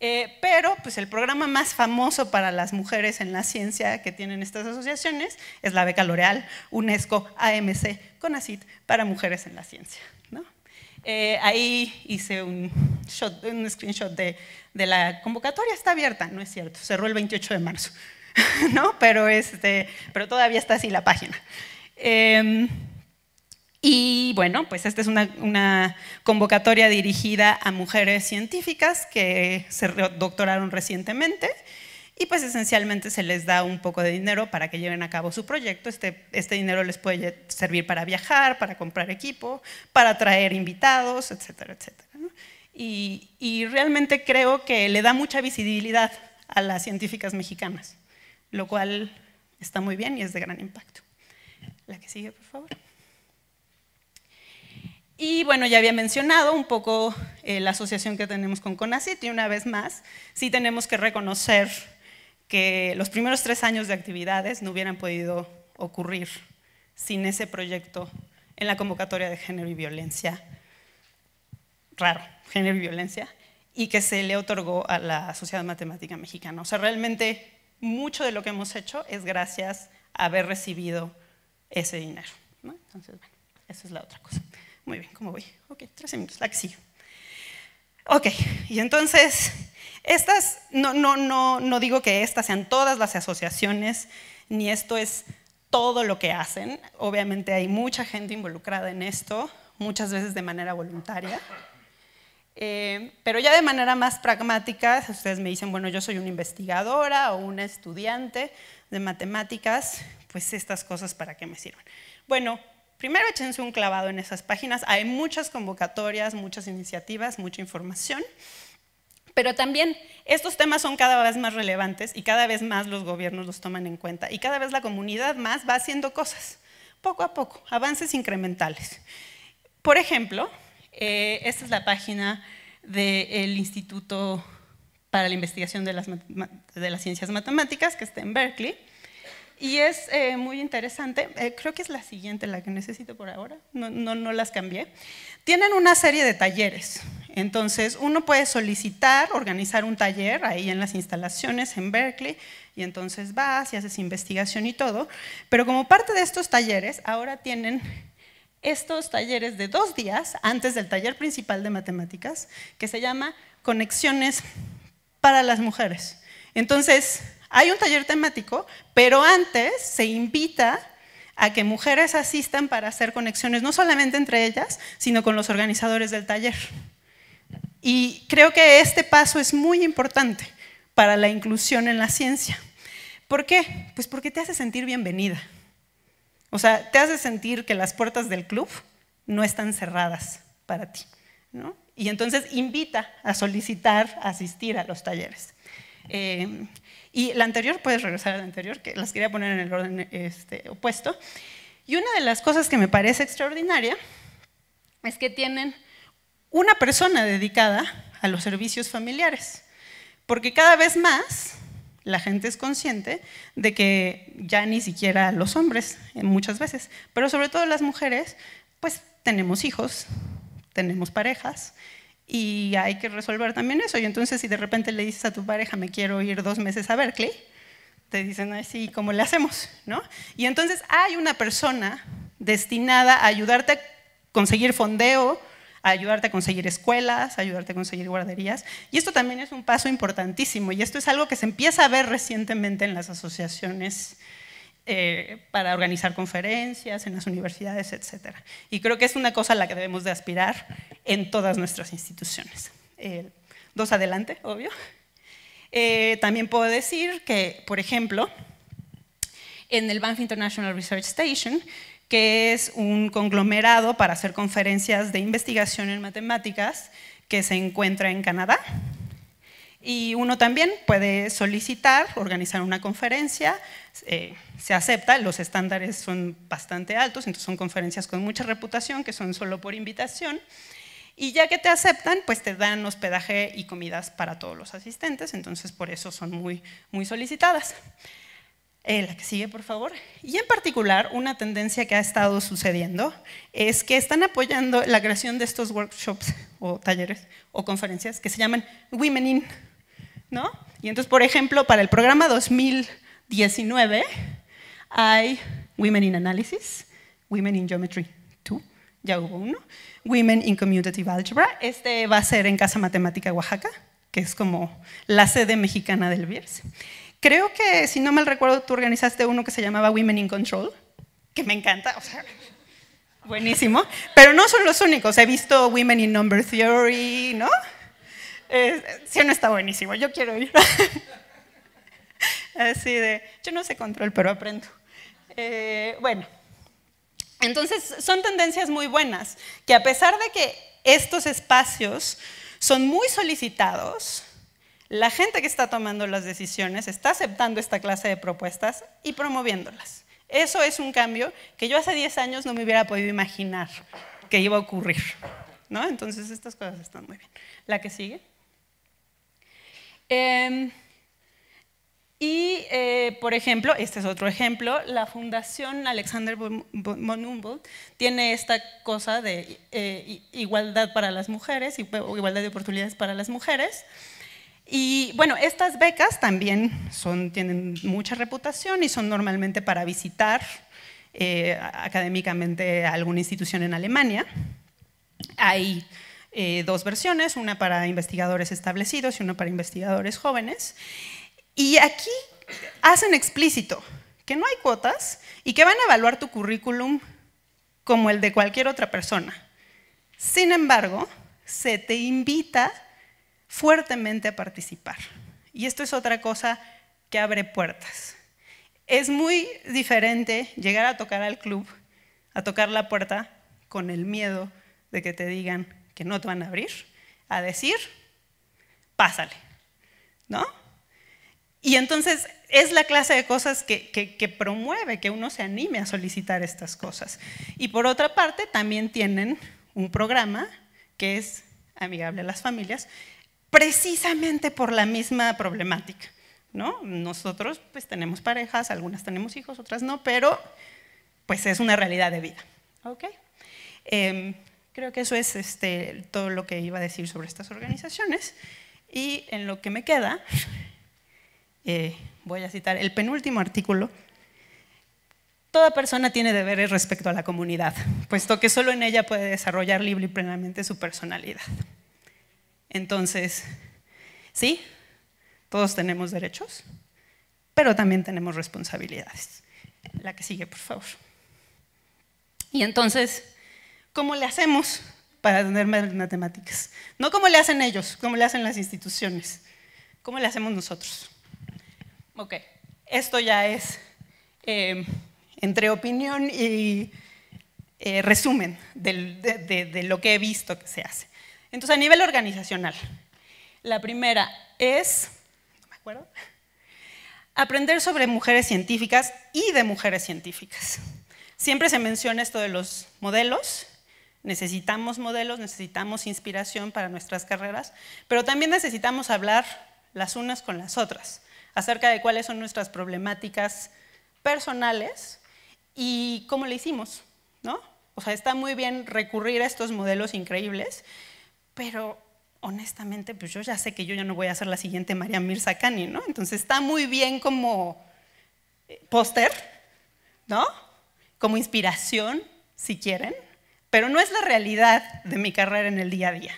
Eh, pero pues el programa más famoso para las mujeres en la ciencia que tienen estas asociaciones es la beca L'Oreal, UNESCO, AMC, CONACIT para mujeres en la ciencia. Eh, ahí hice un, screenshot de, la convocatoria, está abierta, no es cierto, cerró el 28 de marzo, ¿no? pero, este, pero todavía está así la página. Em, y bueno, pues esta es una, convocatoria dirigida a mujeres científicas que se doctoraron recientemente y pues esencialmente se les da un poco de dinero para que lleven a cabo su proyecto. Este, este dinero les puede servir para viajar, para comprar equipo, para traer invitados, etcétera, etcétera. Y, y realmente creo que le da mucha visibilidad a las científicas mexicanas, lo cual está muy bien y es de gran impacto. La que sigue, por favor. Y bueno, ya había mencionado un poco eh, la asociación que tenemos con CONACYT y una vez más, sí tenemos que reconocer que los primeros tres años de actividades no hubieran podido ocurrir sin ese proyecto en la convocatoria de género y violencia, raro, género y violencia, y que se le otorgó a la Sociedad Matemática Mexicana. O sea, realmente mucho de lo que hemos hecho es gracias a haber recibido ese dinero. Entonces, bueno, esa es la otra cosa. Muy bien, ¿cómo voy? Ok, 13 minutos, la que sigue. Ok, y entonces, estas, no, no, no, no digo que estas sean todas las asociaciones, ni esto es todo lo que hacen. Obviamente hay mucha gente involucrada en esto, muchas veces de manera voluntaria. Eh, pero ya de manera más pragmática, ustedes me dicen, bueno, yo soy una investigadora o una estudiante de matemáticas, pues estas cosas para qué me sirven. Bueno, primero échense un clavado en esas páginas. Hay muchas convocatorias, muchas iniciativas, mucha información. Pero también estos temas son cada vez más relevantes y cada vez más los gobiernos los toman en cuenta y cada vez la comunidad más va haciendo cosas, poco a poco, avances incrementales. Por ejemplo, eh, esta es la página del Instituto para la Investigación de las, Ciencias Matemáticas, que está en Berkeley. Y es eh, muy interesante, eh, creo que es la siguiente la que necesito por ahora, no, no, no, las cambié. Tienen una serie de talleres, entonces uno puede solicitar, organizar un taller ahí en las instalaciones en Berkeley, y entonces vas y haces investigación y todo, pero como parte de estos talleres, ahora tienen estos talleres de dos días antes del taller principal de matemáticas, que se llama Conexiones para las Mujeres. Entonces, Hay un taller temático, pero antes se invita a que mujeres asistan para hacer conexiones, no solamente entre ellas, sino con los organizadores del taller. Y creo que este paso es muy importante para la inclusión en la ciencia. ¿Por qué? Pues porque te hace sentir bienvenida. O sea, te hace sentir que las puertas del club no están cerradas para ti. ¿no? Y entonces invita a solicitar asistir a los talleres. Eh, y la anterior, puedes regresar a la anterior, que las quería poner en el orden este, opuesto. Y una de las cosas que me parece extraordinaria es que tienen una persona dedicada a los servicios familiares, porque cada vez más la gente es consciente de que ya ni siquiera los hombres, eh, muchas veces, pero sobre todo las mujeres, pues tenemos hijos, tenemos parejas y hay que resolver también eso. Y entonces si de repente le dices a tu pareja, me quiero ir dos meses a Berkeley, te dicen, así, ¿cómo le hacemos? ¿No? Y entonces hay una persona destinada a ayudarte a conseguir fondeo, a ayudarte a conseguir escuelas, ayudarte a conseguir guarderías. Y esto también es un paso importantísimo y esto es algo que se empieza a ver recientemente en las asociaciones eh, para organizar conferencias en las universidades, etc. Y creo que es una cosa a la que debemos de aspirar en todas nuestras instituciones. dos adelante, obvio. Eh, también puedo decir que, por ejemplo, en el Banff International Research Station, que es un conglomerado para hacer conferencias de investigación en matemáticas que se encuentra en Canadá. Y uno también puede solicitar, organizar una conferencia, eh, se acepta, los estándares son bastante altos, entonces son conferencias con mucha reputación que son solo por invitación. Y ya que te aceptan, pues te dan hospedaje y comidas para todos los asistentes, entonces por eso son muy, muy solicitadas. Eh, la que sigue, por favor. Y en particular, una tendencia que ha estado sucediendo es que están apoyando la creación de estos workshops o talleres o conferencias que se llaman Women In. ¿no? Y entonces, por ejemplo, para el programa 2019 hay Women in Analysis, Women in Geometry 2, ya hubo uno, Women in Commutative Algebra. Este va a ser en Casa Matemática Oaxaca, que es como la sede mexicana del BIRS. Creo que, si no mal recuerdo, tú organizaste uno que se llamaba Women in Control, que me encanta, o sea, buenísimo. Pero no son los únicos, he visto Women in Number Theory, ¿no? Eh, sí, no está buenísimo, yo quiero ir. Así de, yo no sé control, pero aprendo. Eh, bueno, entonces son tendencias muy buenas, que a pesar de que estos espacios son muy solicitados, la gente que está tomando las decisiones está aceptando esta clase de propuestas y promoviéndolas. Eso es un cambio que yo hace 10 años no me hubiera podido imaginar que iba a ocurrir. ¿no? Entonces estas cosas están muy bien. La que sigue. Em, y, eh, por ejemplo, este es otro ejemplo, la Fundación Alexander von Humboldt tiene esta cosa de eh, igualdad para las mujeres, igualdad de oportunidades para las mujeres, y bueno, estas becas también son, tienen mucha reputación y son normalmente para visitar eh, académicamente alguna institución en Alemania. Hay eh, dos versiones, una para investigadores establecidos y una para investigadores jóvenes. Y aquí hacen explícito que no hay cuotas y que van a evaluar tu currículum como el de cualquier otra persona. Sin embargo, se te invita fuertemente a participar. Y esto es otra cosa que abre puertas. Es muy diferente llegar a tocar al club, a tocar la puerta con el miedo de que te digan que no te van a abrir, a decir, pásale, ¿no? Y entonces es la clase de cosas que, que, promueve que uno se anime a solicitar estas cosas. Y por otra parte, también tienen un programa que es amigable a las familias, precisamente por la misma problemática. ¿no? Nosotros pues tenemos parejas, algunas tenemos hijos, otras no, pero pues es una realidad de vida. ¿okay? Em, creo que eso es este, todo lo que iba a decir sobre estas organizaciones. Y en lo que me queda, eh, voy a citar el penúltimo artículo. Toda persona tiene deberes respecto a la comunidad, puesto que solo en ella puede desarrollar libre y plenamente su personalidad. Entonces, sí, todos tenemos derechos, pero también tenemos responsabilidades. La que sigue, por favor. Y entonces, ¿cómo le hacemos para tener matemáticas? No cómo le hacen ellos, cómo le hacen las instituciones. ¿Cómo le hacemos nosotros? Ok, esto ya es eh, entre opinión y eh, resumen de, lo que he visto que se hace. Entonces, a nivel organizacional, la primera es, me acuerdo, aprender sobre mujeres científicas y de mujeres científicas. Siempre se menciona esto de los modelos, necesitamos modelos, necesitamos inspiración para nuestras carreras, pero también necesitamos hablar las unas con las otras acerca de cuáles son nuestras problemáticas personales y cómo le hicimos, ¿no? O sea, está muy bien recurrir a estos modelos increíbles, pero honestamente, pues yo ya sé que yo ya no voy a ser la siguiente María Mirza Cani, ¿no? Entonces está muy bien como eh, póster, ¿no? Como inspiración, si quieren, pero no es la realidad de mi carrera en el día a día,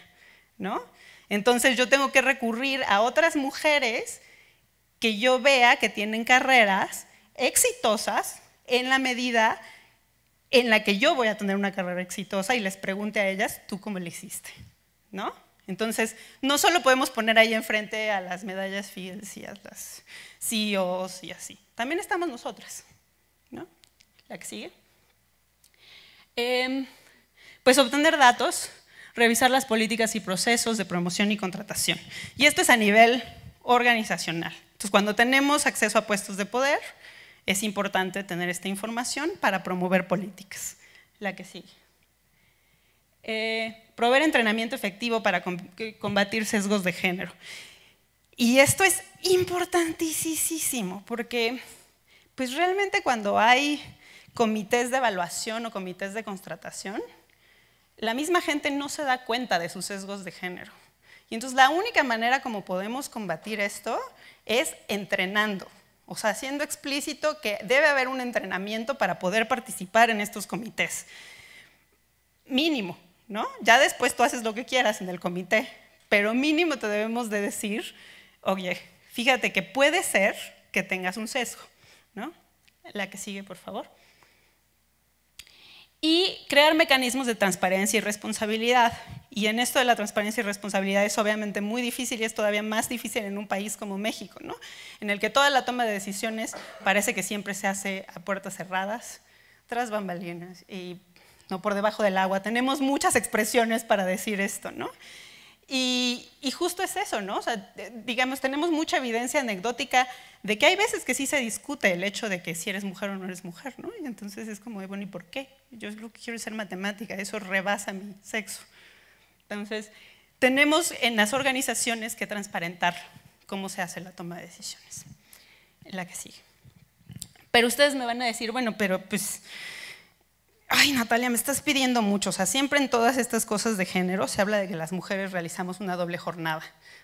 ¿no? Entonces yo tengo que recurrir a otras mujeres que yo vea que tienen carreras exitosas en la medida en la que yo voy a tener una carrera exitosa y les pregunte a ellas, ¿tú cómo le hiciste? ¿No? Entonces, no solo podemos poner ahí enfrente a las medallas Fields y a las CEOs y así, también estamos nosotras. ¿no? La que sigue. Em, pues obtener datos, revisar las políticas y procesos de promoción y contratación. Y esto es a nivel organizacional. Entonces, cuando tenemos acceso a puestos de poder, es importante tener esta información para promover políticas. La que sigue. Eh, proveer entrenamiento efectivo para combatir sesgos de género. Y esto es importantísimo porque pues realmente cuando hay comités de evaluación o comités de contratación, la misma gente no se da cuenta de sus sesgos de género. Y entonces la única manera como podemos combatir esto es entrenando. O sea, siendo explícito que debe haber un entrenamiento para poder participar en estos comités. Mínimo, ¿no? Ya después tú haces lo que quieras en el comité, pero mínimo te debemos de decir, oye, fíjate que puede ser que tengas un sesgo, ¿no? La que sigue, por favor y crear mecanismos de transparencia y responsabilidad. Y en esto de la transparencia y responsabilidad es obviamente muy difícil y es todavía más difícil en un país como México, ¿no? en el que toda la toma de decisiones parece que siempre se hace a puertas cerradas, tras bambalinas y no por debajo del agua. Tenemos muchas expresiones para decir esto, ¿no? Y, justo es eso, ¿no? O sea, digamos, tenemos mucha evidencia anecdótica de que hay veces que sí se discute el hecho de que si eres mujer o no eres mujer, ¿no? Y entonces es como, bueno, ¿y por qué? Yo lo que quiero ser matemática, eso rebasa mi sexo. Entonces, tenemos en las organizaciones que transparentar cómo se hace la toma de decisiones. La que sigue. Pero ustedes me van a decir, bueno, pero pues ay Natalia, me estás pidiendo mucho. O sea, siempre en todas estas cosas de género se habla de que las mujeres realizamos una doble jornada.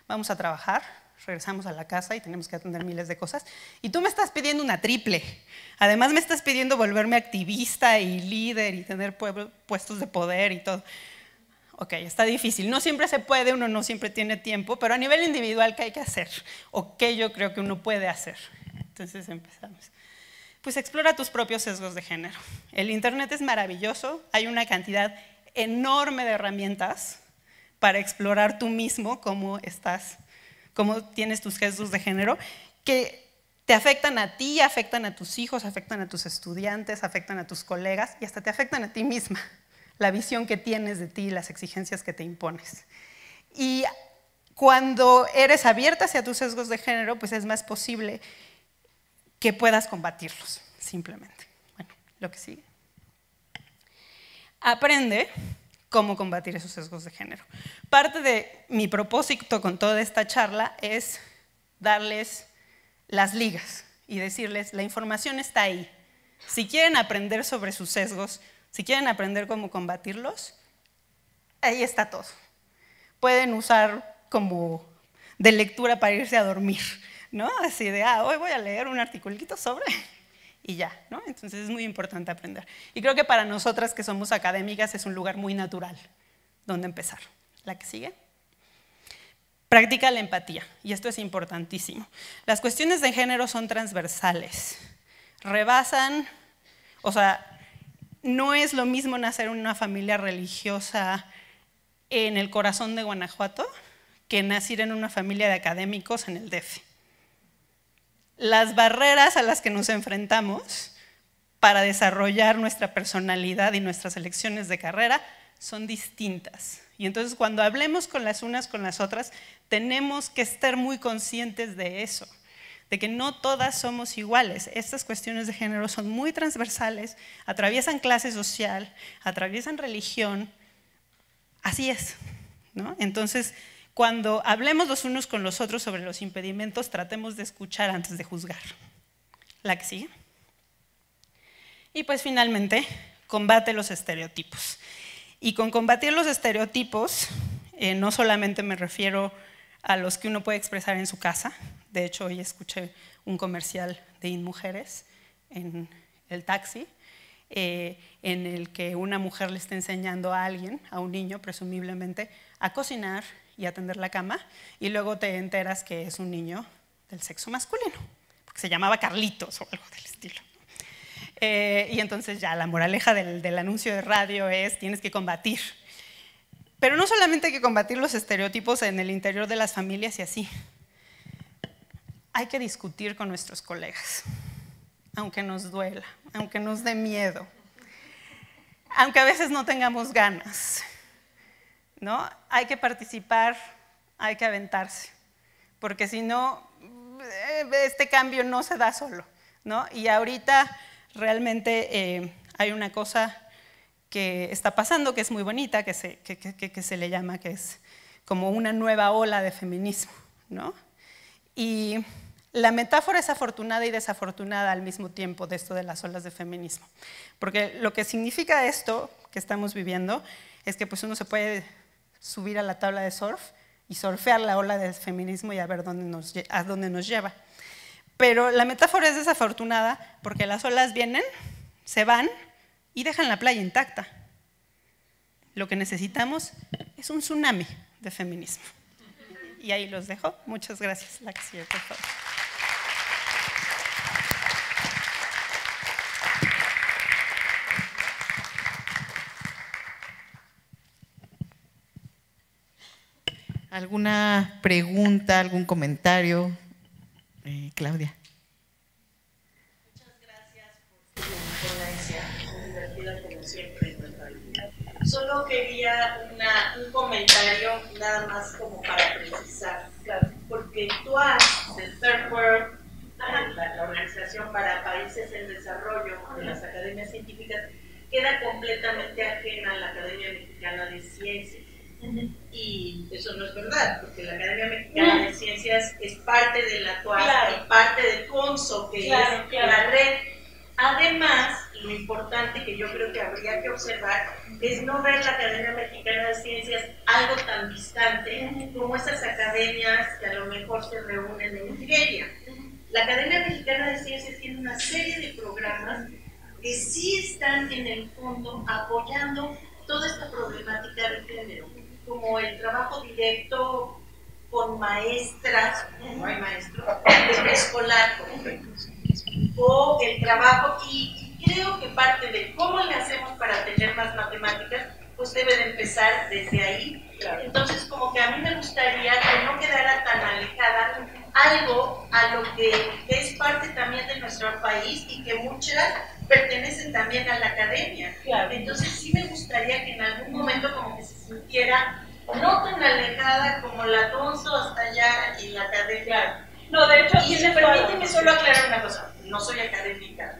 Vamos a trabajar, regresamos a la casa y tenemos que atender miles de cosas. Y tú me estás pidiendo una triple. Además me estás pidiendo volverme activista y líder y tener puestos de poder y todo. Ok, está difícil. No siempre se puede, uno no siempre tiene tiempo, pero a nivel individual, ¿qué hay que hacer? ¿O qué yo creo que uno puede hacer? Entonces empezamos pues explora tus propios sesgos de género. El Internet es maravilloso, hay una cantidad enorme de herramientas para explorar tú mismo cómo estás, cómo tienes tus sesgos de género, que te afectan a ti, afectan a tus hijos, afectan a tus estudiantes, afectan a tus colegas y hasta te afectan a ti misma, la visión que tienes de ti, las exigencias que te impones. Y cuando eres abierta hacia tus sesgos de género, pues es más posible que puedas combatirlos, simplemente. Bueno, lo que sigue. Aprende cómo combatir esos sesgos de género. Parte de mi propósito con toda esta charla es darles las ligas y decirles, la información está ahí. Si quieren aprender sobre sus sesgos, si quieren aprender cómo combatirlos, ahí está todo. Pueden usar como de lectura para irse a dormir ¿no? Así de, ah, hoy voy a leer un articulito sobre y ya, ¿no? Entonces es muy importante aprender. Y creo que para nosotras que somos académicas es un lugar muy natural donde empezar. La que sigue. Practica la empatía, y esto es importantísimo. Las cuestiones de género son transversales, rebasan, o sea, no es lo mismo nacer en una familia religiosa en el corazón de Guanajuato que nacer en una familia de académicos en el DF. Las barreras a las que nos enfrentamos para desarrollar nuestra personalidad y nuestras elecciones de carrera son distintas. Y entonces cuando hablemos con las unas con las otras, tenemos que estar muy conscientes de eso, de que no todas somos iguales. Estas cuestiones de género son muy transversales, atraviesan clase social, atraviesan religión. Así es. ¿no? Entonces, cuando hablemos los unos con los otros sobre los impedimentos, tratemos de escuchar antes de juzgar. La que sigue. Y pues finalmente, combate los estereotipos. Y con combatir los estereotipos, eh, no solamente me refiero a los que uno puede expresar en su casa, de hecho hoy escuché un comercial de InMujeres en el taxi, eh, en el que una mujer le está enseñando a alguien, a un niño presumiblemente, a cocinar y a tender la cama, y luego te enteras que es un niño del sexo masculino, porque se llamaba Carlitos o algo del estilo. Eh, y entonces ya la moraleja del, anuncio de radio es tienes que combatir. Pero no solamente hay que combatir los estereotipos en el interior de las familias y así. Hay que discutir con nuestros colegas, aunque nos duela, aunque nos dé miedo, aunque a veces no tengamos ganas. ¿No? Hay que participar, hay que aventarse, porque si no, eh, este cambio no se da solo. ¿no? Y ahorita realmente eh, hay una cosa que está pasando que es muy bonita, que se, que, se le llama que es como una nueva ola de feminismo. ¿no? Y la metáfora es afortunada y desafortunada al mismo tiempo de esto de las olas de feminismo. Porque lo que significa esto que estamos viviendo es que pues uno se puede subir a la tabla de surf y surfear la ola del feminismo y a ver dónde nos, a dónde nos lleva. Pero la metáfora es desafortunada porque las olas vienen, se van y dejan la playa intacta. Lo que necesitamos es un tsunami de feminismo. Y ahí los dejo. Muchas gracias. La por favor. ¿Alguna pregunta, algún comentario? Eh, Claudia. Muchas gracias por tu ponencia, muy divertida como siempre. Solo quería un comentario nada más como para precisar, porque tú has del Third World, la, Organización para Países en Desarrollo de las Academias Científicas, queda completamente ajena a la Academia Mexicana de Ciencias. Y eso no es verdad, porque la Academia Mexicana de Ciencias es parte de la TUAS y parte de CONSO, que es la red. Además, lo importante que yo creo que habría que observar es no ver la Academia Mexicana de Ciencias algo tan distante como esas academias que a lo mejor se reúnen en Nigeria. La Academia Mexicana de Ciencias tiene una serie de programas que sí están en el fondo apoyando toda esta problemática de género como el trabajo directo con maestras, no hay maestros, de preescolar, por ejemplo, o el trabajo, y creo que parte de cómo le hacemos para tener más matemáticas, pues debe de empezar desde ahí. Entonces, como que a mí me gustaría que no quedara tan alejada algo a lo que es parte también de nuestro país y que muchas pertenecen también a la academia. Entonces sí me gustaría que en algún momento como que se sintiera no tan alejada como la Tonso hasta allá y la academia. No, de hecho, y permíteme solo aclarar una cosa, no soy académica.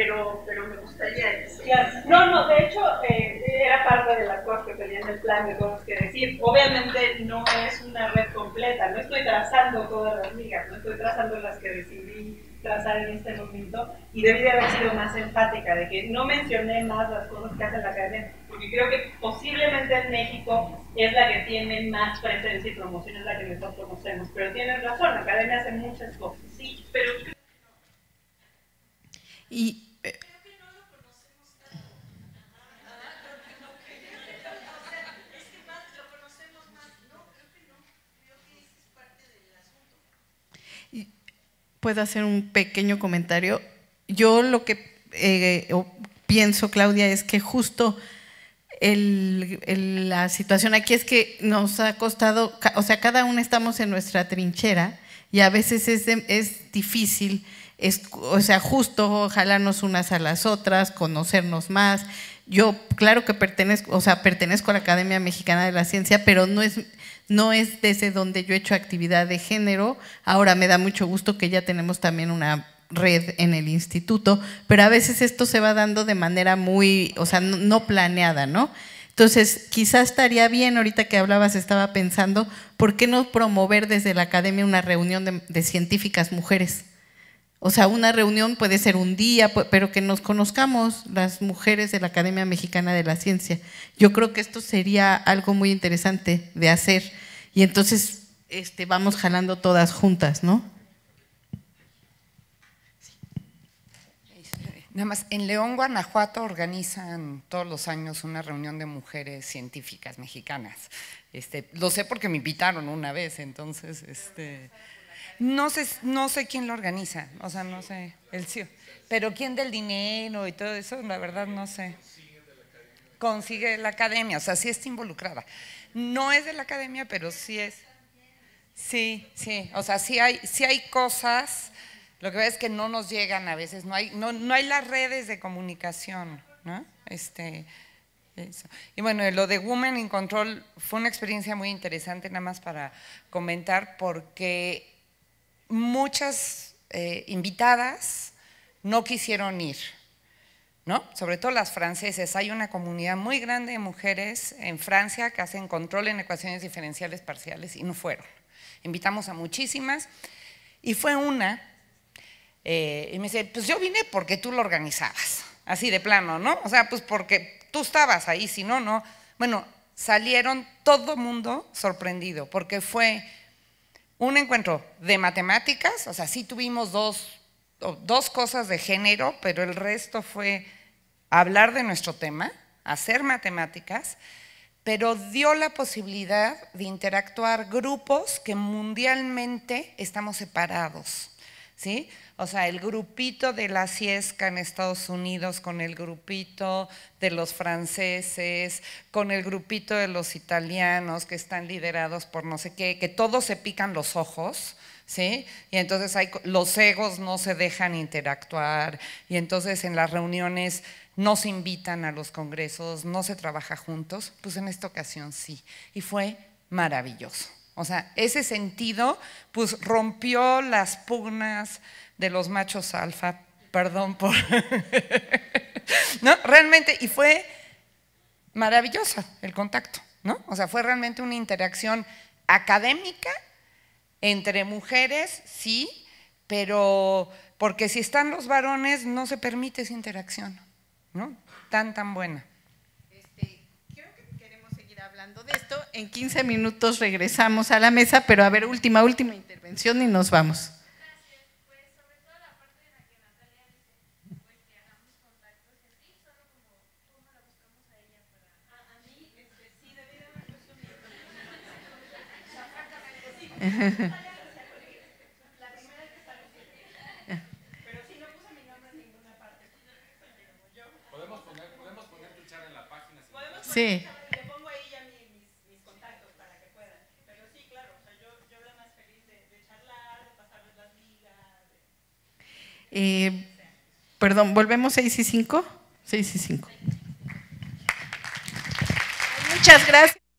Pero, pero me gustaría decir. No, no, de hecho, eh, era parte de las cosas que tenía en el plan de cosas que decir. Obviamente no es una red completa, no estoy trazando todas las ligas, no estoy trazando las que decidí trazar en este momento y debí de haber sido más empática, de que no mencioné más las cosas que hace la academia, porque creo que posiblemente en México es la que tiene más presencia y promoción, es la que nosotros conocemos, pero tienes razón, la academia hace muchas cosas. Sí, pero creo que no. Y Puedo hacer un pequeño comentario. Yo lo que eh, pienso, Claudia, es que justo la situación aquí es que nos ha costado, o sea, cada uno estamos en nuestra trinchera y a veces es, es difícil, o sea, justo jalarnos unas a las otras, conocernos más. Yo, claro que pertenezco, o sea, pertenezco a la Academia Mexicana de la Ciencia, pero no es, no es desde donde yo he hecho actividad de género. Ahora me da mucho gusto que ya tenemos también una red en el instituto, pero a veces esto se va dando de manera muy, o sea, no planeada, ¿no? Entonces, quizás estaría bien, ahorita que hablabas, estaba pensando, ¿por qué no promover desde la academia una reunión de, científicas mujeres? O sea, una reunión puede ser un día, pero que nos conozcamos las mujeres de la Academia Mexicana de la Ciencia. Yo creo que esto sería algo muy interesante de hacer y entonces este, vamos jalando todas juntas, ¿no? Nada más, en León, Guanajuato organizan todos los años una reunión de mujeres científicas mexicanas. Este, lo sé porque me invitaron una vez, entonces, este, no sé, no sé quién lo organiza, o sea, no sé, el CIO, pero quién del dinero y todo eso, la verdad no sé. Consigue la academia, o sea, sí está involucrada. No es de la academia, pero sí es. Sí, sí, o sea, sí hay, sí hay cosas lo que veo es que no nos llegan a veces, no hay, no, no hay las redes de comunicación, ¿no? Este, Y bueno, lo de Women in Control fue una experiencia muy interesante, nada más para comentar, porque muchas eh, invitadas no quisieron ir, ¿no? Sobre todo las franceses. Hay una comunidad muy grande de mujeres en Francia que hacen control en ecuaciones diferenciales parciales y no fueron. Invitamos a muchísimas y fue una eh, y me dice, pues yo vine porque tú lo organizabas, así de plano, ¿no? O sea, pues porque tú estabas ahí, si no, no. Bueno, salieron todo mundo sorprendido, porque fue un encuentro de matemáticas, o sea, sí tuvimos dos, dos cosas de género, pero el resto fue hablar de nuestro tema, hacer matemáticas, pero dio la posibilidad de interactuar grupos que mundialmente estamos separados, ¿sí? O sea, el grupito de la Ciesca en Estados Unidos con el grupito de los franceses, con el grupito de los italianos que están liderados por no sé qué, que todos se pican los ojos, ¿sí? Y entonces hay, los egos no se dejan interactuar y entonces en las reuniones no se invitan a los congresos, no se trabaja juntos, pues en esta ocasión sí. Y fue maravilloso. O sea, ese sentido, pues rompió las pugnas de los machos alfa, perdón por... ¿No? Realmente, y fue maravilloso el contacto, ¿no? O sea, fue realmente una interacción académica entre mujeres, sí, pero porque si están los varones no se permite esa interacción, ¿no? Tan, tan buena. Este, creo que queremos seguir hablando de esto. En 15 minutos regresamos a la mesa, pero a ver, última, última intervención y nos vamos. Pero sí no puse mi nombre en ninguna parte. Podemos poner, podemos poner tu charla en la página. Sí. Le pongo ahí ya mis, mis contactos para que puedan. Pero sí, claro, o sea, yo, yo la más feliz de, de charlar, de pasarles las ligas. Eh, perdón, ¿volvemos 6 y 5? 6 y 5. Muchas gracias.